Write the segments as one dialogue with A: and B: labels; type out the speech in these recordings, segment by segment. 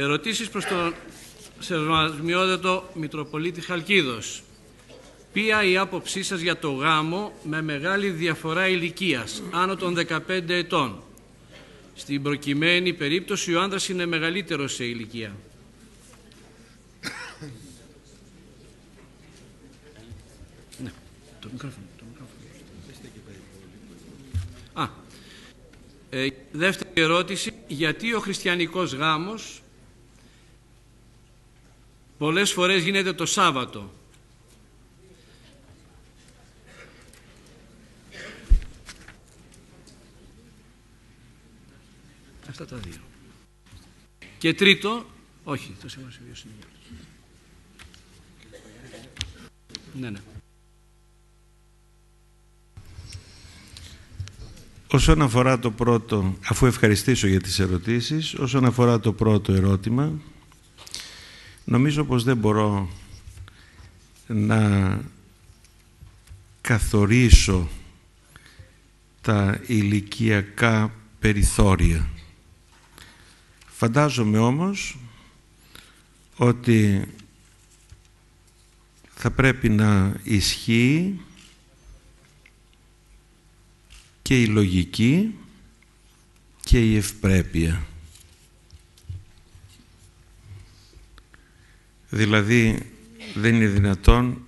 A: Ερωτήσεις προς τον Σεβασμιότατο Μητροπολίτη Χαλκίδος. Ποια η άποψή σας για το γάμο με μεγάλη διαφορά ηλικίας, άνω των 15 ετών; Στην προκειμένη περίπτωση ο άνδρας είναι μεγαλύτερος σε ηλικία. Ναι, το μικρόφωνο. Το μικρόφωνο. Α, ε, δεύτερη ερώτηση, γιατί ο χριστιανικός γάμος πολλές φορές γίνεται το Σάββατο. Αυτά τα δύο. Και τρίτο, όχι, το σημείο σε δύο Ναι, ναι.
B: Όσον αφορά το πρώτο, αφού ευχαριστήσω για τις ερωτήσεις, όσον αφορά το πρώτο ερώτημα, νομίζω πως δεν μπορώ να καθορίσω τα ηλικιακά περιθώρια. Φαντάζομαι όμως ότι θα πρέπει να ισχύει και η λογική και η ευπρέπεια. Δηλαδή δεν είναι δυνατόν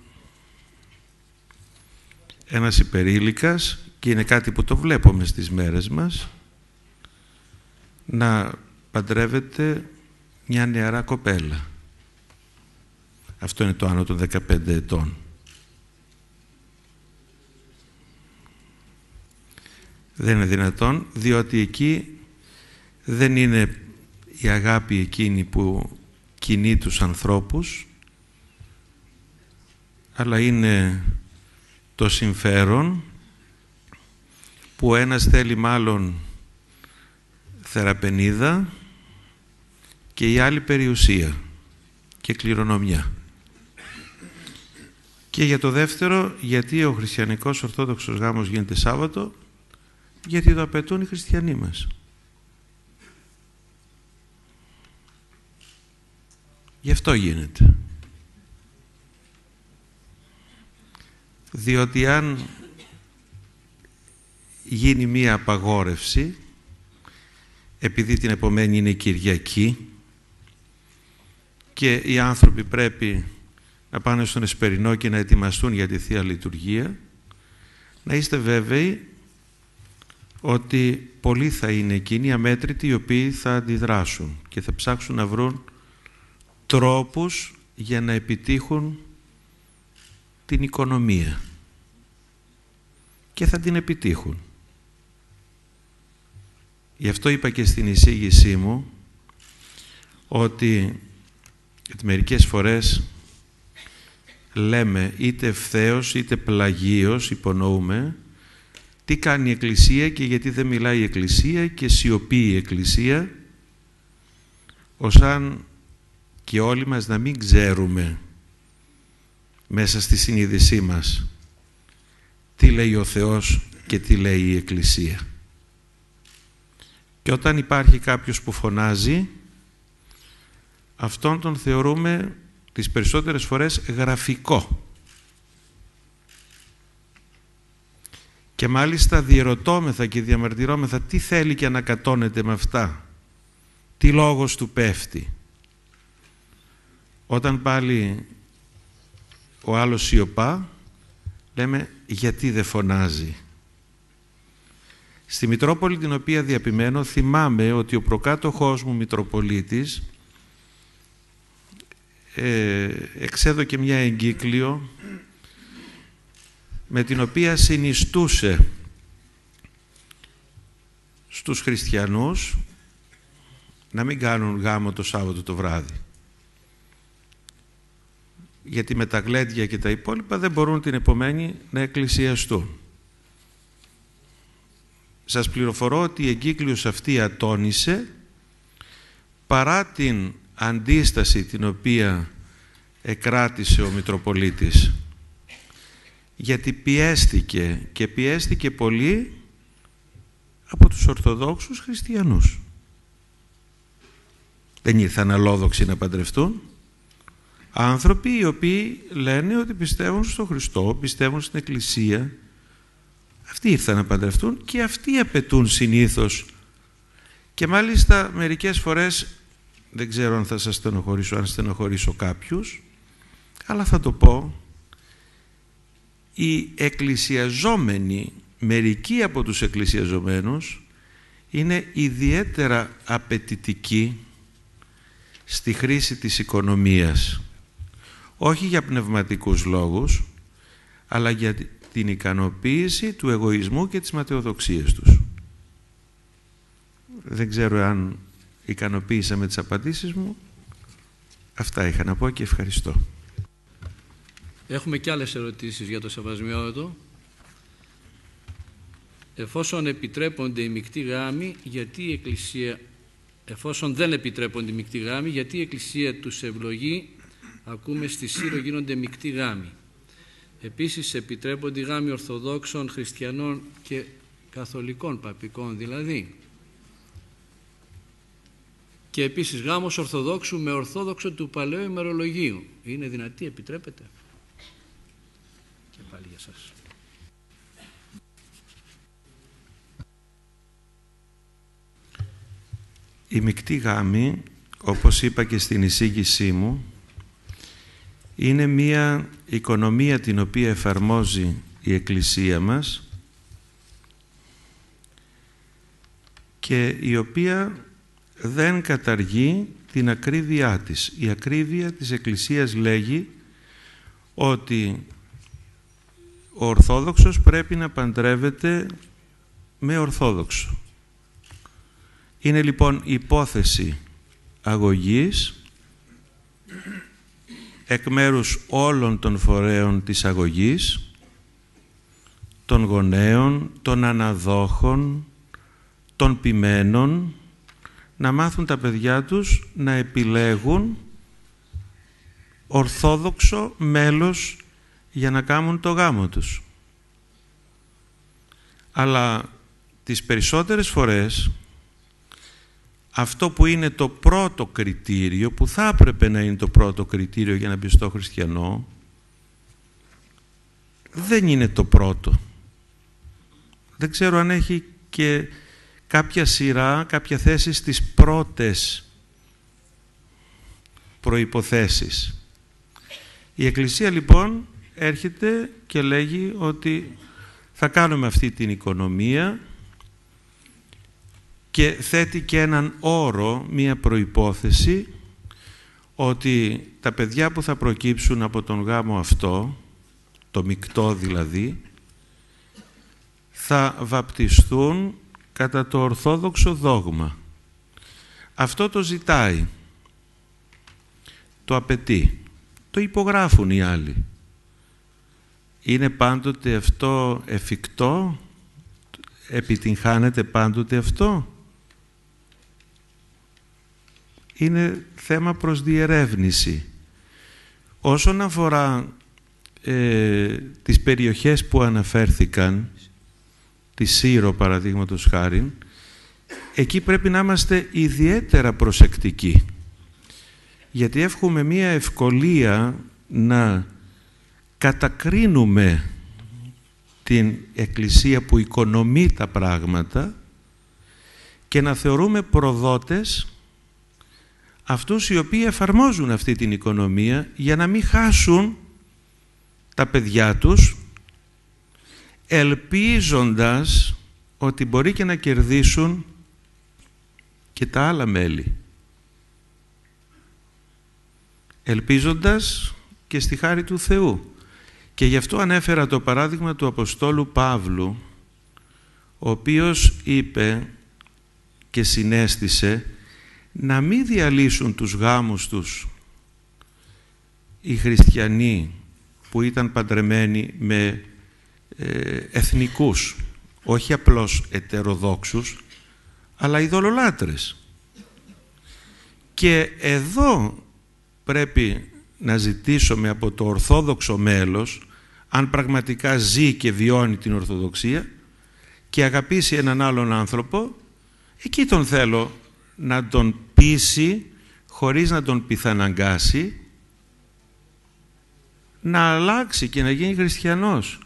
B: ένας υπερήλικας και είναι κάτι που το βλέπουμε στις μέρες μας να παντρεύεται μια νεαρά κοπέλα. Αυτό είναι το άνω των 15 ετών. Δεν είναι δυνατόν, διότι εκεί δεν είναι η αγάπη εκείνη που κινεί τους ανθρώπους, αλλά είναι το συμφέρον που ένας θέλει μάλλον θεραπενίδα και η άλλη περιουσία και κληρονομιά. Και για το δεύτερο, γιατί ο χριστιανικός ορθόδοξος γάμος γίνεται Σάββατο, γιατί το απαιτούν οι χριστιανοί μας. Γι' αυτό γίνεται. Διότι αν γίνει μία απαγόρευση, επειδή την επομένη είναι Κυριακή και οι άνθρωποι πρέπει να πάνε στον Εσπερινό και να ετοιμαστούν για τη Θεία Λειτουργία, να είστε βέβαιοι ότι πολλοί θα είναι εκείνοι αμέτρητοι οι οποίοι θα αντιδράσουν και θα ψάξουν να βρουν τρόπους για να επιτύχουν την οικονομία και θα την επιτύχουν. Γι' αυτό είπα και στην εισήγησή μου ότι μερικές φορές λέμε είτε ευθέως είτε πλαγίως υπονοούμε τι κάνει η Εκκλησία και γιατί δεν μιλάει η Εκκλησία και σιωπεί η Εκκλησία ως αν και όλοι μας να μην ξέρουμε μέσα στη συνείδησή μας τι λέει ο Θεός και τι λέει η Εκκλησία. Και όταν υπάρχει κάποιος που φωνάζει, αυτόν τον θεωρούμε τις περισσότερες φορές γραφικό. Και μάλιστα διερωτώμεθα και διαμαρτυρόμεθα τι θέλει και ανακατώνεται με αυτά. Τι λόγος του πέφτει. Όταν πάλι ο άλλος σιωπά, λέμε γιατί δεν φωνάζει. Στη Μητρόπολη την οποία διαπημένω θυμάμαι ότι ο προκάτοχός μου Μητροπολίτης ε, εξέδωκε μια εγκύκλιο με την οποία συνιστούσε στους χριστιανούς να μην κάνουν γάμο το Σάββατο το βράδυ. Γιατί με τα γλέντια και τα υπόλοιπα δεν μπορούν την επομένη να εκκλησιαστούν. Σας πληροφορώ ότι η εγκύκλειος αυτή ατόνισε παρά την αντίσταση την οποία εκράτησε ο Μητροπολίτης γιατί πιέστηκε και πιέστηκε πολύ από τους Ορθοδόξους Χριστιανούς. Δεν ήρθαν αλόδοξοι να παντρευτούν. Άνθρωποι οι οποίοι λένε ότι πιστεύουν στον Χριστό, πιστεύουν στην Εκκλησία. Αυτοί ήρθαν να παντρευτούν και αυτοί απαιτούν συνήθως. Και μάλιστα μερικές φορές, δεν ξέρω αν θα σας στενοχωρήσω, αν στενοχωρήσω κάποιους, αλλά θα το πω, οι εκκλησιαζόμενοι, μερικοί από τους εκκλησιαζομένους, είναι ιδιαίτερα απαιτητικοί στη χρήση της οικονομίας. Όχι για πνευματικούς λόγους, αλλά για την ικανοποίηση του εγωισμού και της ματαιοδοξίας τους. Δεν ξέρω αν ικανοποίησα με τις απαντήσεις μου. Αυτά είχα να πω και ευχαριστώ.
A: Έχουμε και άλλες ερωτήσεις για το Σεβασμιότατο. Εφόσον επιτρέπονται οι μεικτοί γάμοι, γιατί η Εκκλησία, εφόσον δεν επιτρέπονται οι μεικτοί γάμοι, γιατί η Εκκλησία τους ευλογεί, ακούμε στη Σύρο γίνονται μεικτοί γάμοι. Επίσης επιτρέπονται οι γάμοι Ορθοδόξων, Χριστιανών και Καθολικών Παπικών δηλαδή. Και επίσης γάμος Ορθοδόξου με Ορθόδοξο του Παλαιού ημερολογίου. Είναι δυνατή, επιτρέπεται. Και πάλι για σας.
B: Η μεικτή γάμη, όπως είπα και στην εισήγησή μου, είναι μία οικονομία την οποία εφαρμόζει η Εκκλησία μας και η οποία δεν καταργεί την ακρίβειά της. Η ακρίβεια της Εκκλησίας λέγει ότι ο Ορθόδοξος πρέπει να παντρεύεται με Ορθόδοξο. Είναι λοιπόν υπόθεση αγωγής εκ μέρους όλων των φορέων της αγωγής, των γονέων, των αναδόχων, των ποιμένων, να μάθουν τα παιδιά τους να επιλέγουν ορθόδοξο μέλος για να κάνουν το γάμο τους. Αλλά τις περισσότερες φορές αυτό που είναι το πρώτο κριτήριο, που θα έπρεπε να είναι το πρώτο κριτήριο για να μπει στο χριστιανό, δεν είναι το πρώτο. Δεν ξέρω αν έχει και κάποια σειρά, κάποια θέση στις πρώτες προϋποθέσεις. Η Εκκλησία λοιπόν έρχεται και λέγει ότι θα κάνουμε αυτή την οικονομία και θέτει και έναν όρο, μία προϋπόθεση ότι τα παιδιά που θα προκύψουν από τον γάμο αυτό, το μεικτό δηλαδή, θα βαπτιστούν κατά το ορθόδοξο δόγμα. Αυτό το ζητάει, το απαιτεί, το υπογράφουν οι άλλοι. Είναι πάντοτε αυτό εφικτό, επιτυγχάνεται πάντοτε αυτό; Είναι θέμα προς διερεύνηση. Όσον αφορά ε, τις περιοχές που αναφέρθηκαν, τη Σύρο παραδείγματος χάρη, εκεί πρέπει να είμαστε ιδιαίτερα προσεκτικοί. Γιατί έχουμε μία ευκολία να κατακρίνουμε την Εκκλησία που οικονομεί τα πράγματα και να θεωρούμε προδότες αυτούς οι οποίοι εφαρμόζουν αυτή την οικονομία για να μην χάσουν τα παιδιά τους ελπίζοντας ότι μπορεί και να κερδίσουν και τα άλλα μέλη. Ελπίζοντας και στη χάρη του Θεού. Και γι' αυτό ανέφερα το παράδειγμα του Αποστόλου Παύλου, ο οποίος είπε και συνέστησε να μην διαλύσουν τους γάμους τους οι χριστιανοί που ήταν παντρεμένοι με ε, εθνικούς, όχι απλώς ετεροδόξους, αλλά ειδωλολάτρες. Και εδώ πρέπει να ζητήσουμε από το ορθόδοξο μέλος, αν πραγματικά ζει και βιώνει την Ορθοδοξία και αγαπήσει έναν άλλον άνθρωπο, εκεί τον θέλω να τον πείσει χωρίς να τον πιθαναγκάσει να αλλάξει και να γίνει χριστιανός.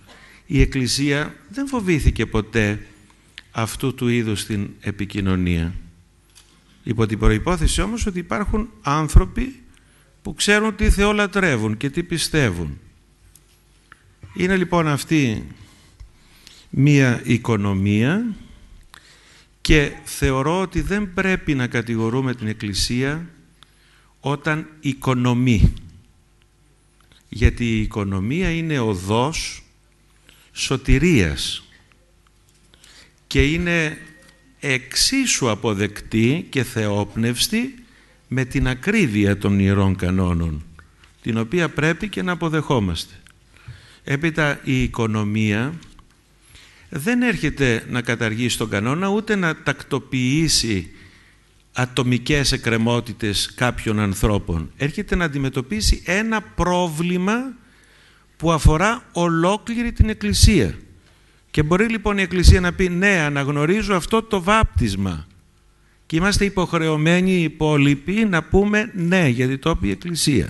B: Η Εκκλησία δεν φοβήθηκε ποτέ αυτού του είδους την επικοινωνία. Υπό την προϋπόθεση όμως ότι υπάρχουν άνθρωποι που ξέρουν τι Θεό λατρεύουν και τι πιστεύουν. Είναι λοιπόν αυτή μία οικονομία και θεωρώ ότι δεν πρέπει να κατηγορούμε την Εκκλησία όταν οικονομεί. Γιατί η οικονομία είναι οδός σωτηρίας και είναι εξίσου αποδεκτή και θεόπνευστη με την ακρίβεια των ιερών κανόνων την οποία πρέπει και να αποδεχόμαστε. Έπειτα η οικονομία δεν έρχεται να καταργήσει τον κανόνα ούτε να τακτοποιήσει ατομικές εκκρεμότητες κάποιων ανθρώπων. Έρχεται να αντιμετωπίσει ένα πρόβλημα που αφορά ολόκληρη την Εκκλησία. Και μπορεί λοιπόν η Εκκλησία να πει ναι αναγνωρίζω αυτό το βάπτισμα και είμαστε υποχρεωμένοι οι υπόλοιποι να πούμε ναι γιατί το είπε η Εκκλησία.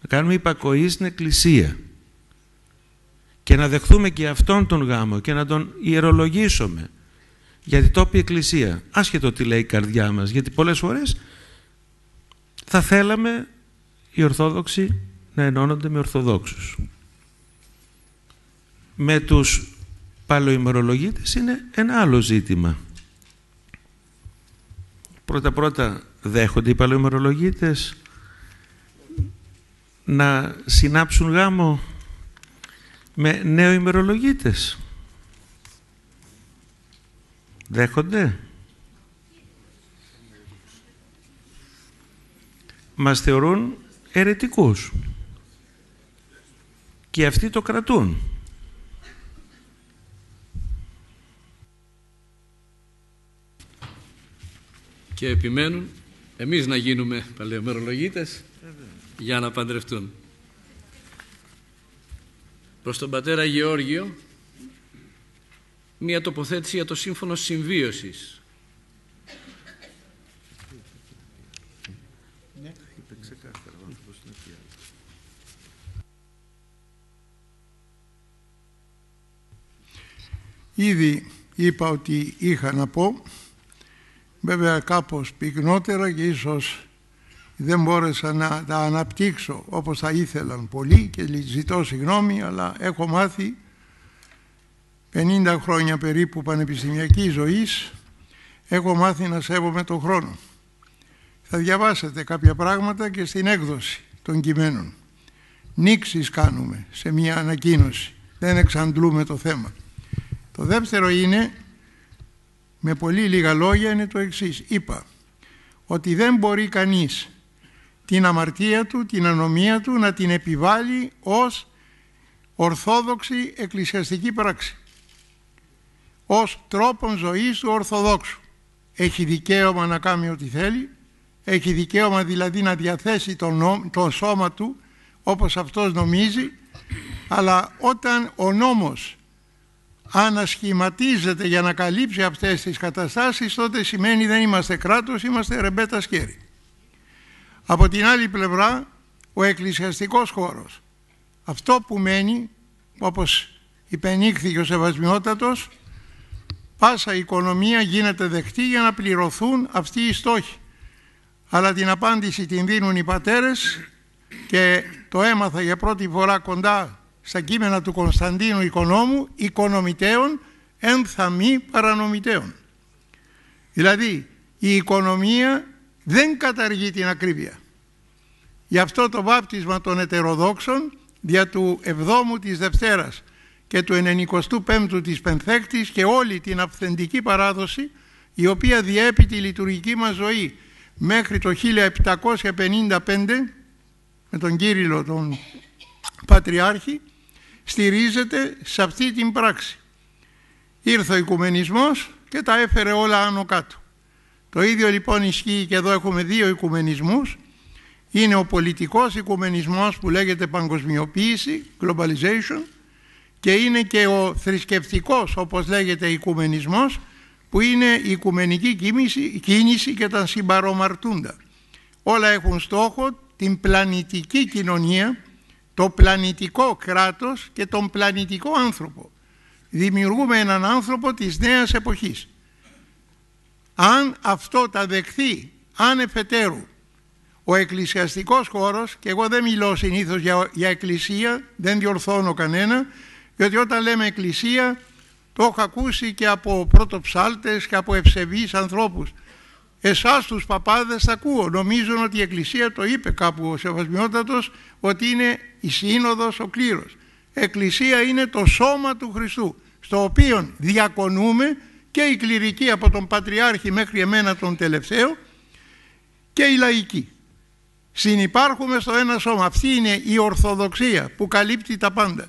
B: Να κάνουμε υπακοή στην Εκκλησία και να δεχθούμε και αυτόν τον γάμο και να τον ιερολογήσουμε. Γιατί το είπε η Εκκλησία άσχετο τι λέει η καρδιά μας γιατί πολλές φορές θα θέλαμε οι Ορθόδοξοι να ενώνονται με Ορθοδόξους. Με τους παλαιοημερολογίτες είναι ένα άλλο ζήτημα. Πρώτα πρώτα δέχονται οι παλαιοημερολογίτες να συνάψουν γάμο με νέοημερολογίτες. Δέχονται; Μας θεωρούν ερετικούς. Και αυτοί το κρατούν.
A: Και επιμένουν εμείς να γίνουμε παλαιομερολογίτες για να παντρευτούν προς τον πατέρα Γεώργιο μία τοποθέτηση για το σύμφωνο συμβίωσης.
C: Ήδη είπα ότι είχα να πω, βέβαια κάπως πυκνότερα και ίσως δεν μπόρεσα να τα αναπτύξω όπως θα ήθελαν πολλοί και ζητώ συγγνώμη αλλά έχω μάθει 50 χρόνια περίπου πανεπιστημιακή ζωής έχω μάθει να σέβομαι τον χρόνο. Θα διαβάσετε κάποια πράγματα και στην έκδοση των κειμένων. Νίξεις κάνουμε σε μια ανακοίνωση. Δεν εξαντλούμε το θέμα. Το δεύτερο είναι, με πολύ λίγα λόγια, είναι το εξής. Είπα ότι δεν μπορεί κανείς την αμαρτία του, την ανομία του να την επιβάλλει ως ορθόδοξη εκκλησιαστική πράξη ως τρόπον ζωής του Ορθοδόξου. Έχει δικαίωμα να κάνει ό,τι θέλει, έχει δικαίωμα δηλαδή να διαθέσει το, το σώμα του όπως αυτός νομίζει, αλλά όταν ο νόμος ανασχηματίζεται για να καλύψει αυτές τις καταστάσεις, τότε σημαίνει δεν είμαστε κράτος, είμαστε ρεμπέτα σκέρι. Από την άλλη πλευρά ο εκκλησιαστικός χώρος. Αυτό που μένει, όπως υπενήχθηκε ο Σεβασμιότατος, πάσα οικονομία γίνεται δεκτή για να πληρωθούν αυτοί οι στόχοι. Αλλά την απάντηση την δίνουν οι πατέρες και το έμαθα για πρώτη φορά κοντά στα κείμενα του Κωνσταντίνου Οικονόμου οικονομητέων ενθαμή παρανομητέων. Δηλαδή η οικονομία δεν καταργεί την ακρίβεια. Γι' αυτό το βάπτισμα των ετεροδόξων δια του 7ου της Δευτέρας και του 95ου της Πενθέκτης και όλη την αυθεντική παράδοση η οποία διέπει τη λειτουργική μας ζωή μέχρι το 1755 με τον Κύριλο τον Πατριάρχη στηρίζεται σε αυτή την πράξη. Ήρθε ο οικουμενισμός και τα έφερε όλα άνω κάτω. Το ίδιο λοιπόν ισχύει και εδώ έχουμε δύο οικουμενισμούς. Είναι ο πολιτικός οικουμενισμός που λέγεται παγκοσμιοποίηση, globalization, και είναι και ο θρησκευτικός όπως λέγεται οικουμενισμός που είναι η οικουμενική κίνηση, κίνηση και τα συμπαρομαρτούντα. όλα έχουν στόχο την πλανητική κοινωνία, το πλανητικό κράτος και τον πλανητικό άνθρωπο. Δημιουργούμε έναν άνθρωπο της νέας εποχής. Αν αυτό τα δεχθεί, αν εφετέρου, ο εκκλησιαστικός χώρος, και εγώ δεν μιλώ συνήθως για, για εκκλησία, δεν διορθώνω κανένα, γιατί όταν λέμε εκκλησία το έχω ακούσει και από πρωτοψάλτες και από ευσεβείς ανθρώπους. Εσάς τους παπάδες τα ακούω. Νομίζουν ότι η Εκκλησία το είπε κάπου ο Σεβασμιότατος ότι είναι η Σύνοδος ο κλήρος. Εκκλησία είναι το σώμα του Χριστού στο οποίο διακονούμε και η κληρική από τον Πατριάρχη μέχρι εμένα τον τελευταίο και η λαϊκή. Συνυπάρχουμε στο ένα σώμα. Αυτή είναι η Ορθοδοξία που καλύπτει τα πάντα.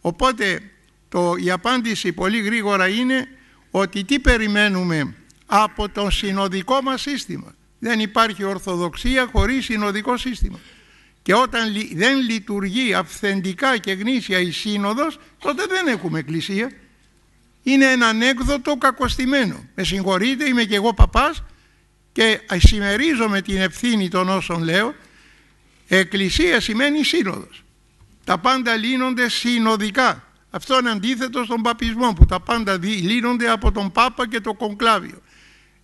C: Οπότε το, η απάντηση πολύ γρήγορα είναι ότι τι περιμένουμε από το συνοδικό μας σύστημα. Δεν υπάρχει Ορθοδοξία χωρίς συνοδικό σύστημα. Και όταν δεν λειτουργεί αυθεντικά και γνήσια η σύνοδος, τότε δεν έχουμε εκκλησία. Είναι ένα ανέκδοτο κακοστημένο. Με συγχωρείτε, είμαι και εγώ παπάς και συμμερίζομαι την ευθύνη των όσων λέω. Εκκλησία σημαίνει σύνοδος. Τα πάντα λύνονται συνοδικά. Αυτό είναι αντίθετο στον παπισμό που τα πάντα λύνονται από τον Πάπα και το Κονκλάβιο.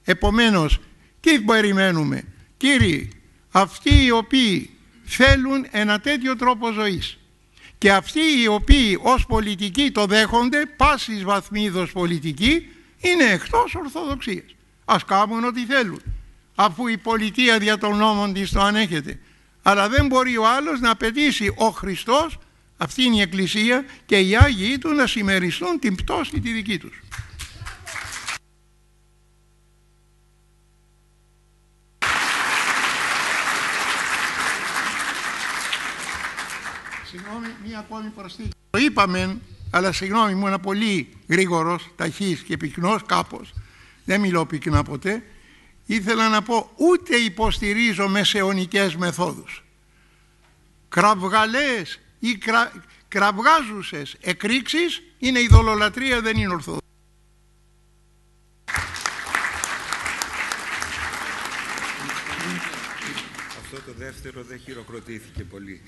C: Επομένως, τι περιμένουμε; Κύριοι, αυτοί οι οποίοι θέλουν ένα τέτοιο τρόπο ζωής και αυτοί οι οποίοι ως πολιτικοί το δέχονται, πάσης βαθμίδος πολιτικοί, είναι εκτός Ορθοδοξίας. Ας κάνουν ό,τι θέλουν, αφού η πολιτεία δια των νόμων της το ανέχεται. Αλλά δεν μπορεί ο άλλος να απαιτήσει ο Χριστός αυτή είναι η Εκκλησία και οι Άγιοι του να συμμεριστούν την πτώση τη δική τους. Συγγνώμη, μία ακόμη προσθήκη. Το είπαμε, αλλά συγγνώμη μου, είναι πολύ γρήγορος, ταχύς και πυκνός κάπως. Δεν μιλώ πυκνά ποτέ. Ήθελα να πω, ούτε υποστηρίζω μεσαιωνικές μεθόδους. Κραυγαλές ή κρα, κραυγάζουσες εκρήξεις είναι ειδωλολατρία, δεν είναι ορθόδοξη.
D: Αυτό το δεύτερο δεν χειροκροτήθηκε πολύ.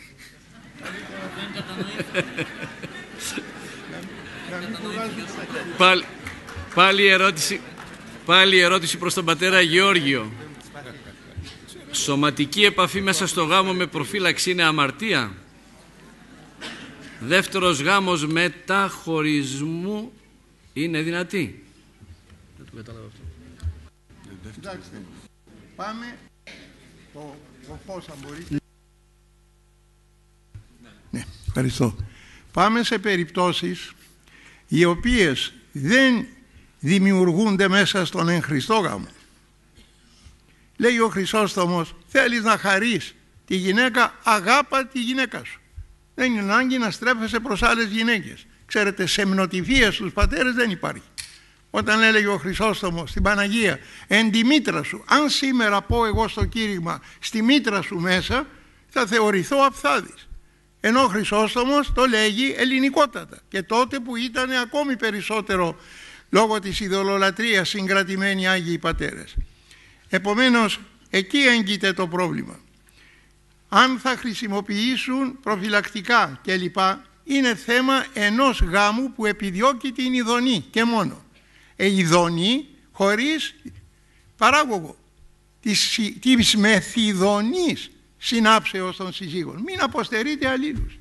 A: πάλι, πάλι, ερώτηση, πάλι ερώτηση προς τον πατέρα Γεώργιο. Σωματική επαφή μέσα στο γάμο με προφύλαξη είναι αμαρτία; Δεύτερος γάμος μετά χωρισμού είναι δυνατή; Δεν το κατάλαβα αυτό.
C: Εντάξει, πάμε το, το πώς αν μπορείτε. Ναι, ευχαριστώ. Πάμε σε περιπτώσεις οι οποίες δεν δημιουργούνται μέσα στον εν Χριστώ γάμο. Λέει ο Χρυσόστομος, θέλεις να χαρείς τη γυναίκα, αγάπα τη γυναίκα σου. Δεν είναι ανάγκη να στρέφεσαι προς άλλες γυναίκες. Ξέρετε, σεμνοτυφία στους πατέρες δεν υπάρχει. Όταν έλεγε ο Χρυσόστομος στην Παναγία, εν τη μήτρα σου, αν σήμερα πω εγώ στο κήρυγμα, στη μήτρα σου μέσα, θα θεωρηθώ αφθάδης. Ενώ ο Χρυσόστομος το λέγει ελληνικότατα και τότε που ήταν ακόμη περισσότερο λόγω της ιδεολολατρίας συγκρατημένοι Άγιοι Πατέρες. Επομένως, εκεί έγκυται το πρόβλημα αν θα χρησιμοποιήσουν προφυλακτικά κλπ. Είναι θέμα ενός γάμου που επιδιώκει την ειδονή και μόνο. Ε, ειδονή χωρίς παράγωγο της, της μεθυδονής συνάψεως των συζύγων. Μην αποστερείτε αλλήλους.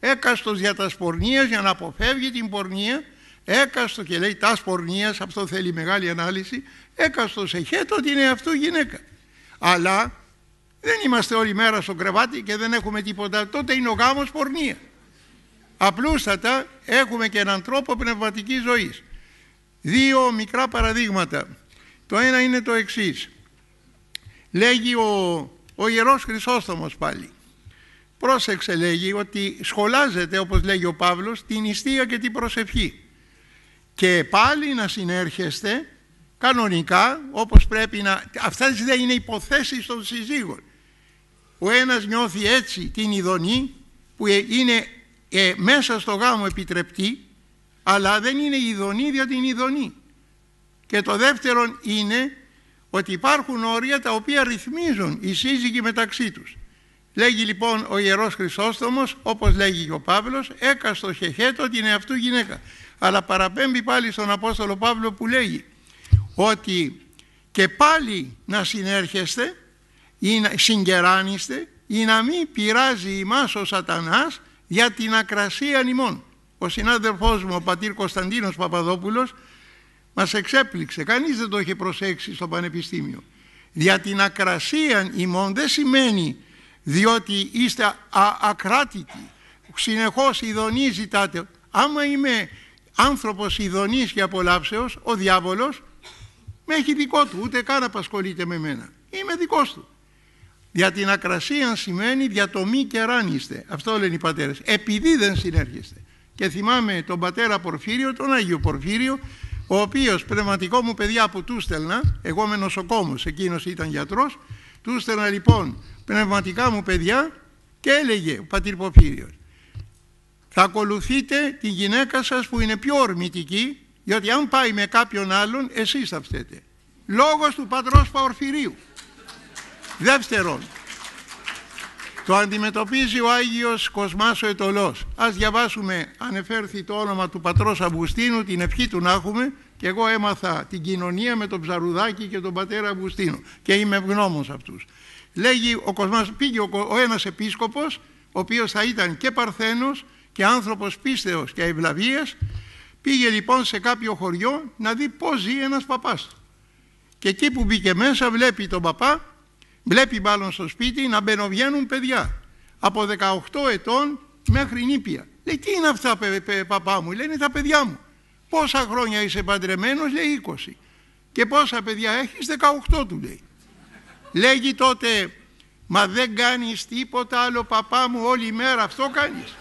C: Έκαστος για τα σπορνίας για να αποφεύγει την πορνεία, έκαστο και λέει τας σπορνίας, αυτό θέλει μεγάλη ανάλυση, έκαστος εχέτο ότι είναι αυτού γυναίκα. Αλλά δεν είμαστε όλη μέρα στο κρεβάτι και δεν έχουμε τίποτα. Τότε είναι ο γάμος πορνεία. Απλούστατα έχουμε και έναν τρόπο πνευματικής ζωής. Δύο μικρά παραδείγματα. Το ένα είναι το εξής. Λέγει ο, ο Ιερός Χρυσόστομος πάλι. Πρόσεξε λέγει ότι σχολάζεται όπως λέγει ο Παύλος την νηστεία και την προσευχή. Και πάλι να συνέρχεστε κανονικά όπως πρέπει να... Αυτές δεν είναι υποθέσεις των συζύγων ο ένας νιώθει έτσι την ειδονή που ε, είναι ε, μέσα στο γάμο επιτρεπτή αλλά δεν είναι ειδονή διότι είναι ειδονή. Και το δεύτερο είναι ότι υπάρχουν όρια τα οποία ρυθμίζουν οι σύζυγοι μεταξύ τους. Λέγει λοιπόν ο Ιερός Χρυσόστομος, όπως λέγει και ο Παύλος, έκαστο χεχέτο την εαυτού γυναίκα. Αλλά παραπέμπει πάλι στον Απόστολο Παύλο που λέγει ότι και πάλι να συνέρχεστε ή να συγκεράνιστε ή να μην πειράζει ημάς ο σατανάς για την ακρασία ημών. Ο συνάδελφός μου, ο πατήρ Κωνσταντίνος Παπαδόπουλος, μας εξέπληξε. Κανείς δεν το είχε προσέξει στο Πανεπιστήμιο. Για την ακρασία ημών δεν σημαίνει διότι είστε α, ακράτικοι. Συνεχώς ειδονή ζητάτε. Άμα είμαι άνθρωπος ειδονής και απολαύσεως, ο διάβολος με έχει δικό του, ούτε καν απασχολείται με μένα. Είμαι δικός του. Για την ακρασία σημαίνει για το μη κεράνιστε. Αυτό λένε οι πατέρες. Επειδή δεν συνέρχεστε. Και θυμάμαι τον πατέρα Πορφύριο, τον Άγιο Πορφύριο, ο οποίος πνευματικό μου παιδιά που του στέλνα, εγώ είμαι νοσοκόμος, εκείνος ήταν γιατρός, του στέλνα λοιπόν πνευματικά μου παιδιά και έλεγε ο πατήρ Πορφύριος, θα ακολουθείτε τη γυναίκα σας που είναι πιο ορμητική, γιατί αν πάει με κάποιον άλλον, εσείς θα φταίτε. Λόγος του πατρός Πορφυρίου. Δεύτερον, το αντιμετωπίζει ο Άγιος Κοσμάς ο Ετωλός. Ας διαβάσουμε, ανεφέρθη το όνομα του πατρός Αυγουστίνου, την ευχή του να έχουμε και εγώ έμαθα την κοινωνία με τον Ψαρουδάκη και τον πατέρα Αυγουστίνου και είμαι ευγνώμων αυτούς. Λέγει ο Κοσμάς, πήγε ο, ο ένας επίσκοπος, ο οποίος θα ήταν και παρθένος και άνθρωπος πίστεως και ευλαβίας, πήγε λοιπόν σε κάποιο χωριό να δει πώς ζει ένας παπάς. Και εκεί που μπήκε μέσα βλέπει τον παπά Βλέπει μάλλον στο σπίτι να μπαινοβγαίνουν παιδιά από 18 ετών μέχρι νήπια. Λέει τι είναι αυτά παπά μου, λένε τα παιδιά μου. Πόσα χρόνια είσαι παντρεμένος, λέει 20. Και πόσα παιδιά έχεις, 18 του λέει. Λέγει τότε, μα δεν κάνεις τίποτα άλλο παπά μου όλη μέρα, αυτό κάνεις.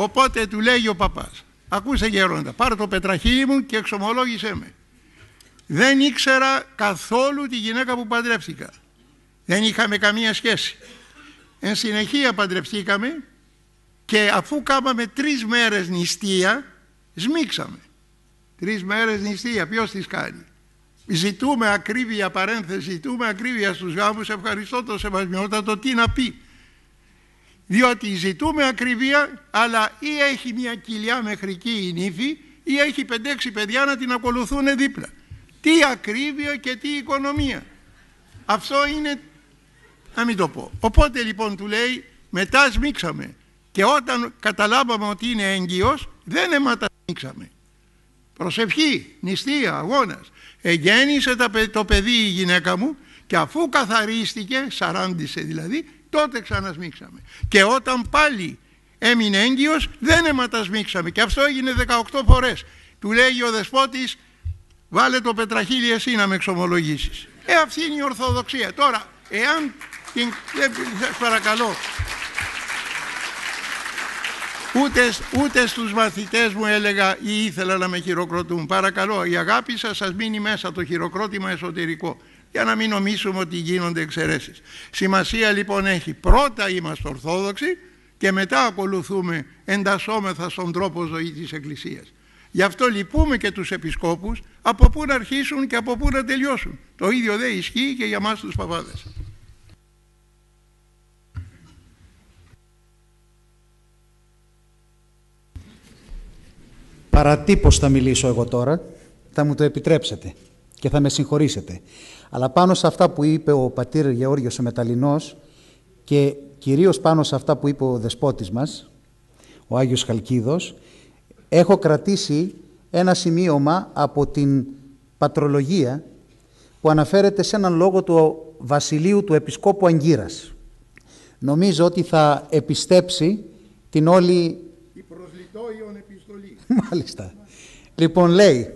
C: Οπότε του λέει ο παπάς, ακούσε γέροντα, πάρε το πετραχύλι μου και εξομολόγησέ με. Δεν ήξερα καθόλου τη γυναίκα που παντρεύτηκα. Δεν είχαμε καμία σχέση. Εν συνεχεία παντρευτήκαμε και αφού κάμαμε τρεις μέρες νηστεία, σμίξαμε. Τρεις μέρες νηστεία, ποιος τις κάνει. Ζητούμε ακρίβεια παρένθεση, ζητούμε ακρίβεια στους γάμους, ευχαριστώ το σεβασμιότατο, τι να πει. Διότι ζητούμε ακριβία, αλλά ή έχει μια κοιλιά μέχρι εκεί η νύφη, ή έχει πεντέξι παιδιά να την ακολουθούν δίπλα. Τι ακρίβεια και τι οικονομία. Αυτό είναι να μην το πω. Οπότε λοιπόν του λέει μετά σμίξαμε και όταν καταλάβαμε ότι είναι έγκυος δεν αιματασμίξαμε. Προσευχή, νηστεία, αγώνας. Εγέννησε το παιδί η γυναίκα μου και αφού καθαρίστηκε, σαράντισε δηλαδή, τότε ξανασμίξαμε. Και όταν πάλι έμεινε έγκυος δεν αιματασμίξαμε και αυτό έγινε 18 φορές. Του λέει ο δεσπότης βάλε το πετραχίλι εσύ να με εξομολογήσεις. Ε αυτή είναι η Ορθοδοξία. Τώρα εάν την, σας παρακαλώ. Ούτε, ούτε στους μαθητές μου έλεγα ή ήθελα να με χειροκροτούν. Παρακαλώ, η αγάπη σας σας μείνει μέσα το χειροκρότημα εσωτερικό για να μην νομίσουμε ότι γίνονται εξαιρέσεις. Σημασία λοιπόν έχει πρώτα είμαστε Ορθόδοξοι και μετά ακολουθούμε εντασσόμεθα στον τρόπο ζωής της Εκκλησίας. Γι' αυτό λυπούμε και τους επισκόπους από πού να αρχίσουν και από πού να τελειώσουν. Το ίδιο δεν ισχύει και για μας τους παπάδες.
E: Παρατύπως θα μιλήσω εγώ τώρα, θα μου το επιτρέψετε και θα με συγχωρήσετε. Αλλά πάνω σε αυτά που είπε ο πατήρ Γεώργιος ο Μεταλλινός και κυρίως πάνω σε αυτά που είπε ο δεσπότης μας, ο Άγιος Χαλκίδος, έχω κρατήσει ένα σημείωμα από την πατρολογία που αναφέρεται σε έναν λόγο του βασιλείου του Επισκόπου Αγκύρας. Νομίζω ότι θα επιστέψει την όλη Μάλιστα. Λοιπόν λέει,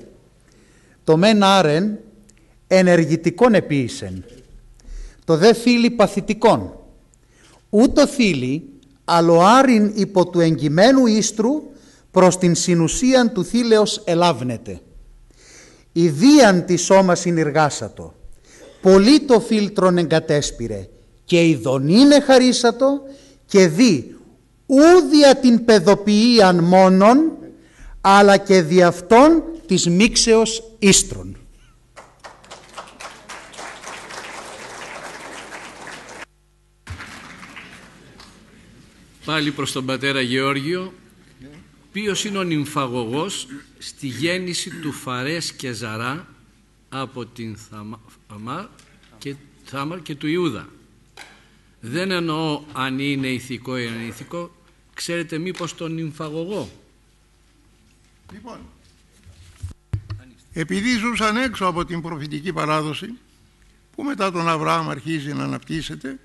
E: το μεν άρεν ενεργητικόν επίησεν, το δε φίλοι παθητικόν, ούτω φίλοι άριν υπό του εγκυμένου ίστρου προς την συνουσίαν του θήλεως ελάβνεται. Η δίαν τη σώμα συνεργάσατο, πολύ το φίλτρον εγκατέσπηρε και η δονήνε χαρίσατο και δι ούδια την παιδοποιίαν μόνον αλλά και δι' αυτόν της μίξεως ίστρων.
A: Πάλι προς τον πατέρα Γεώργιο. Ποιος είναι ο νυμφαγωγός στη γέννηση του Φαρές και Ζαρά από την Θαμάρ και, Θάμαρ και του Ιούδα; Δεν εννοώ αν είναι ηθικό ή ανήθικο. Ξέρετε μήπως τον νυμφαγωγό;
C: Λοιπόν, επειδή ζούσαν έξω από την προφητική παράδοση που μετά τον Αβραάμ αρχίζει να αναπτύσσεται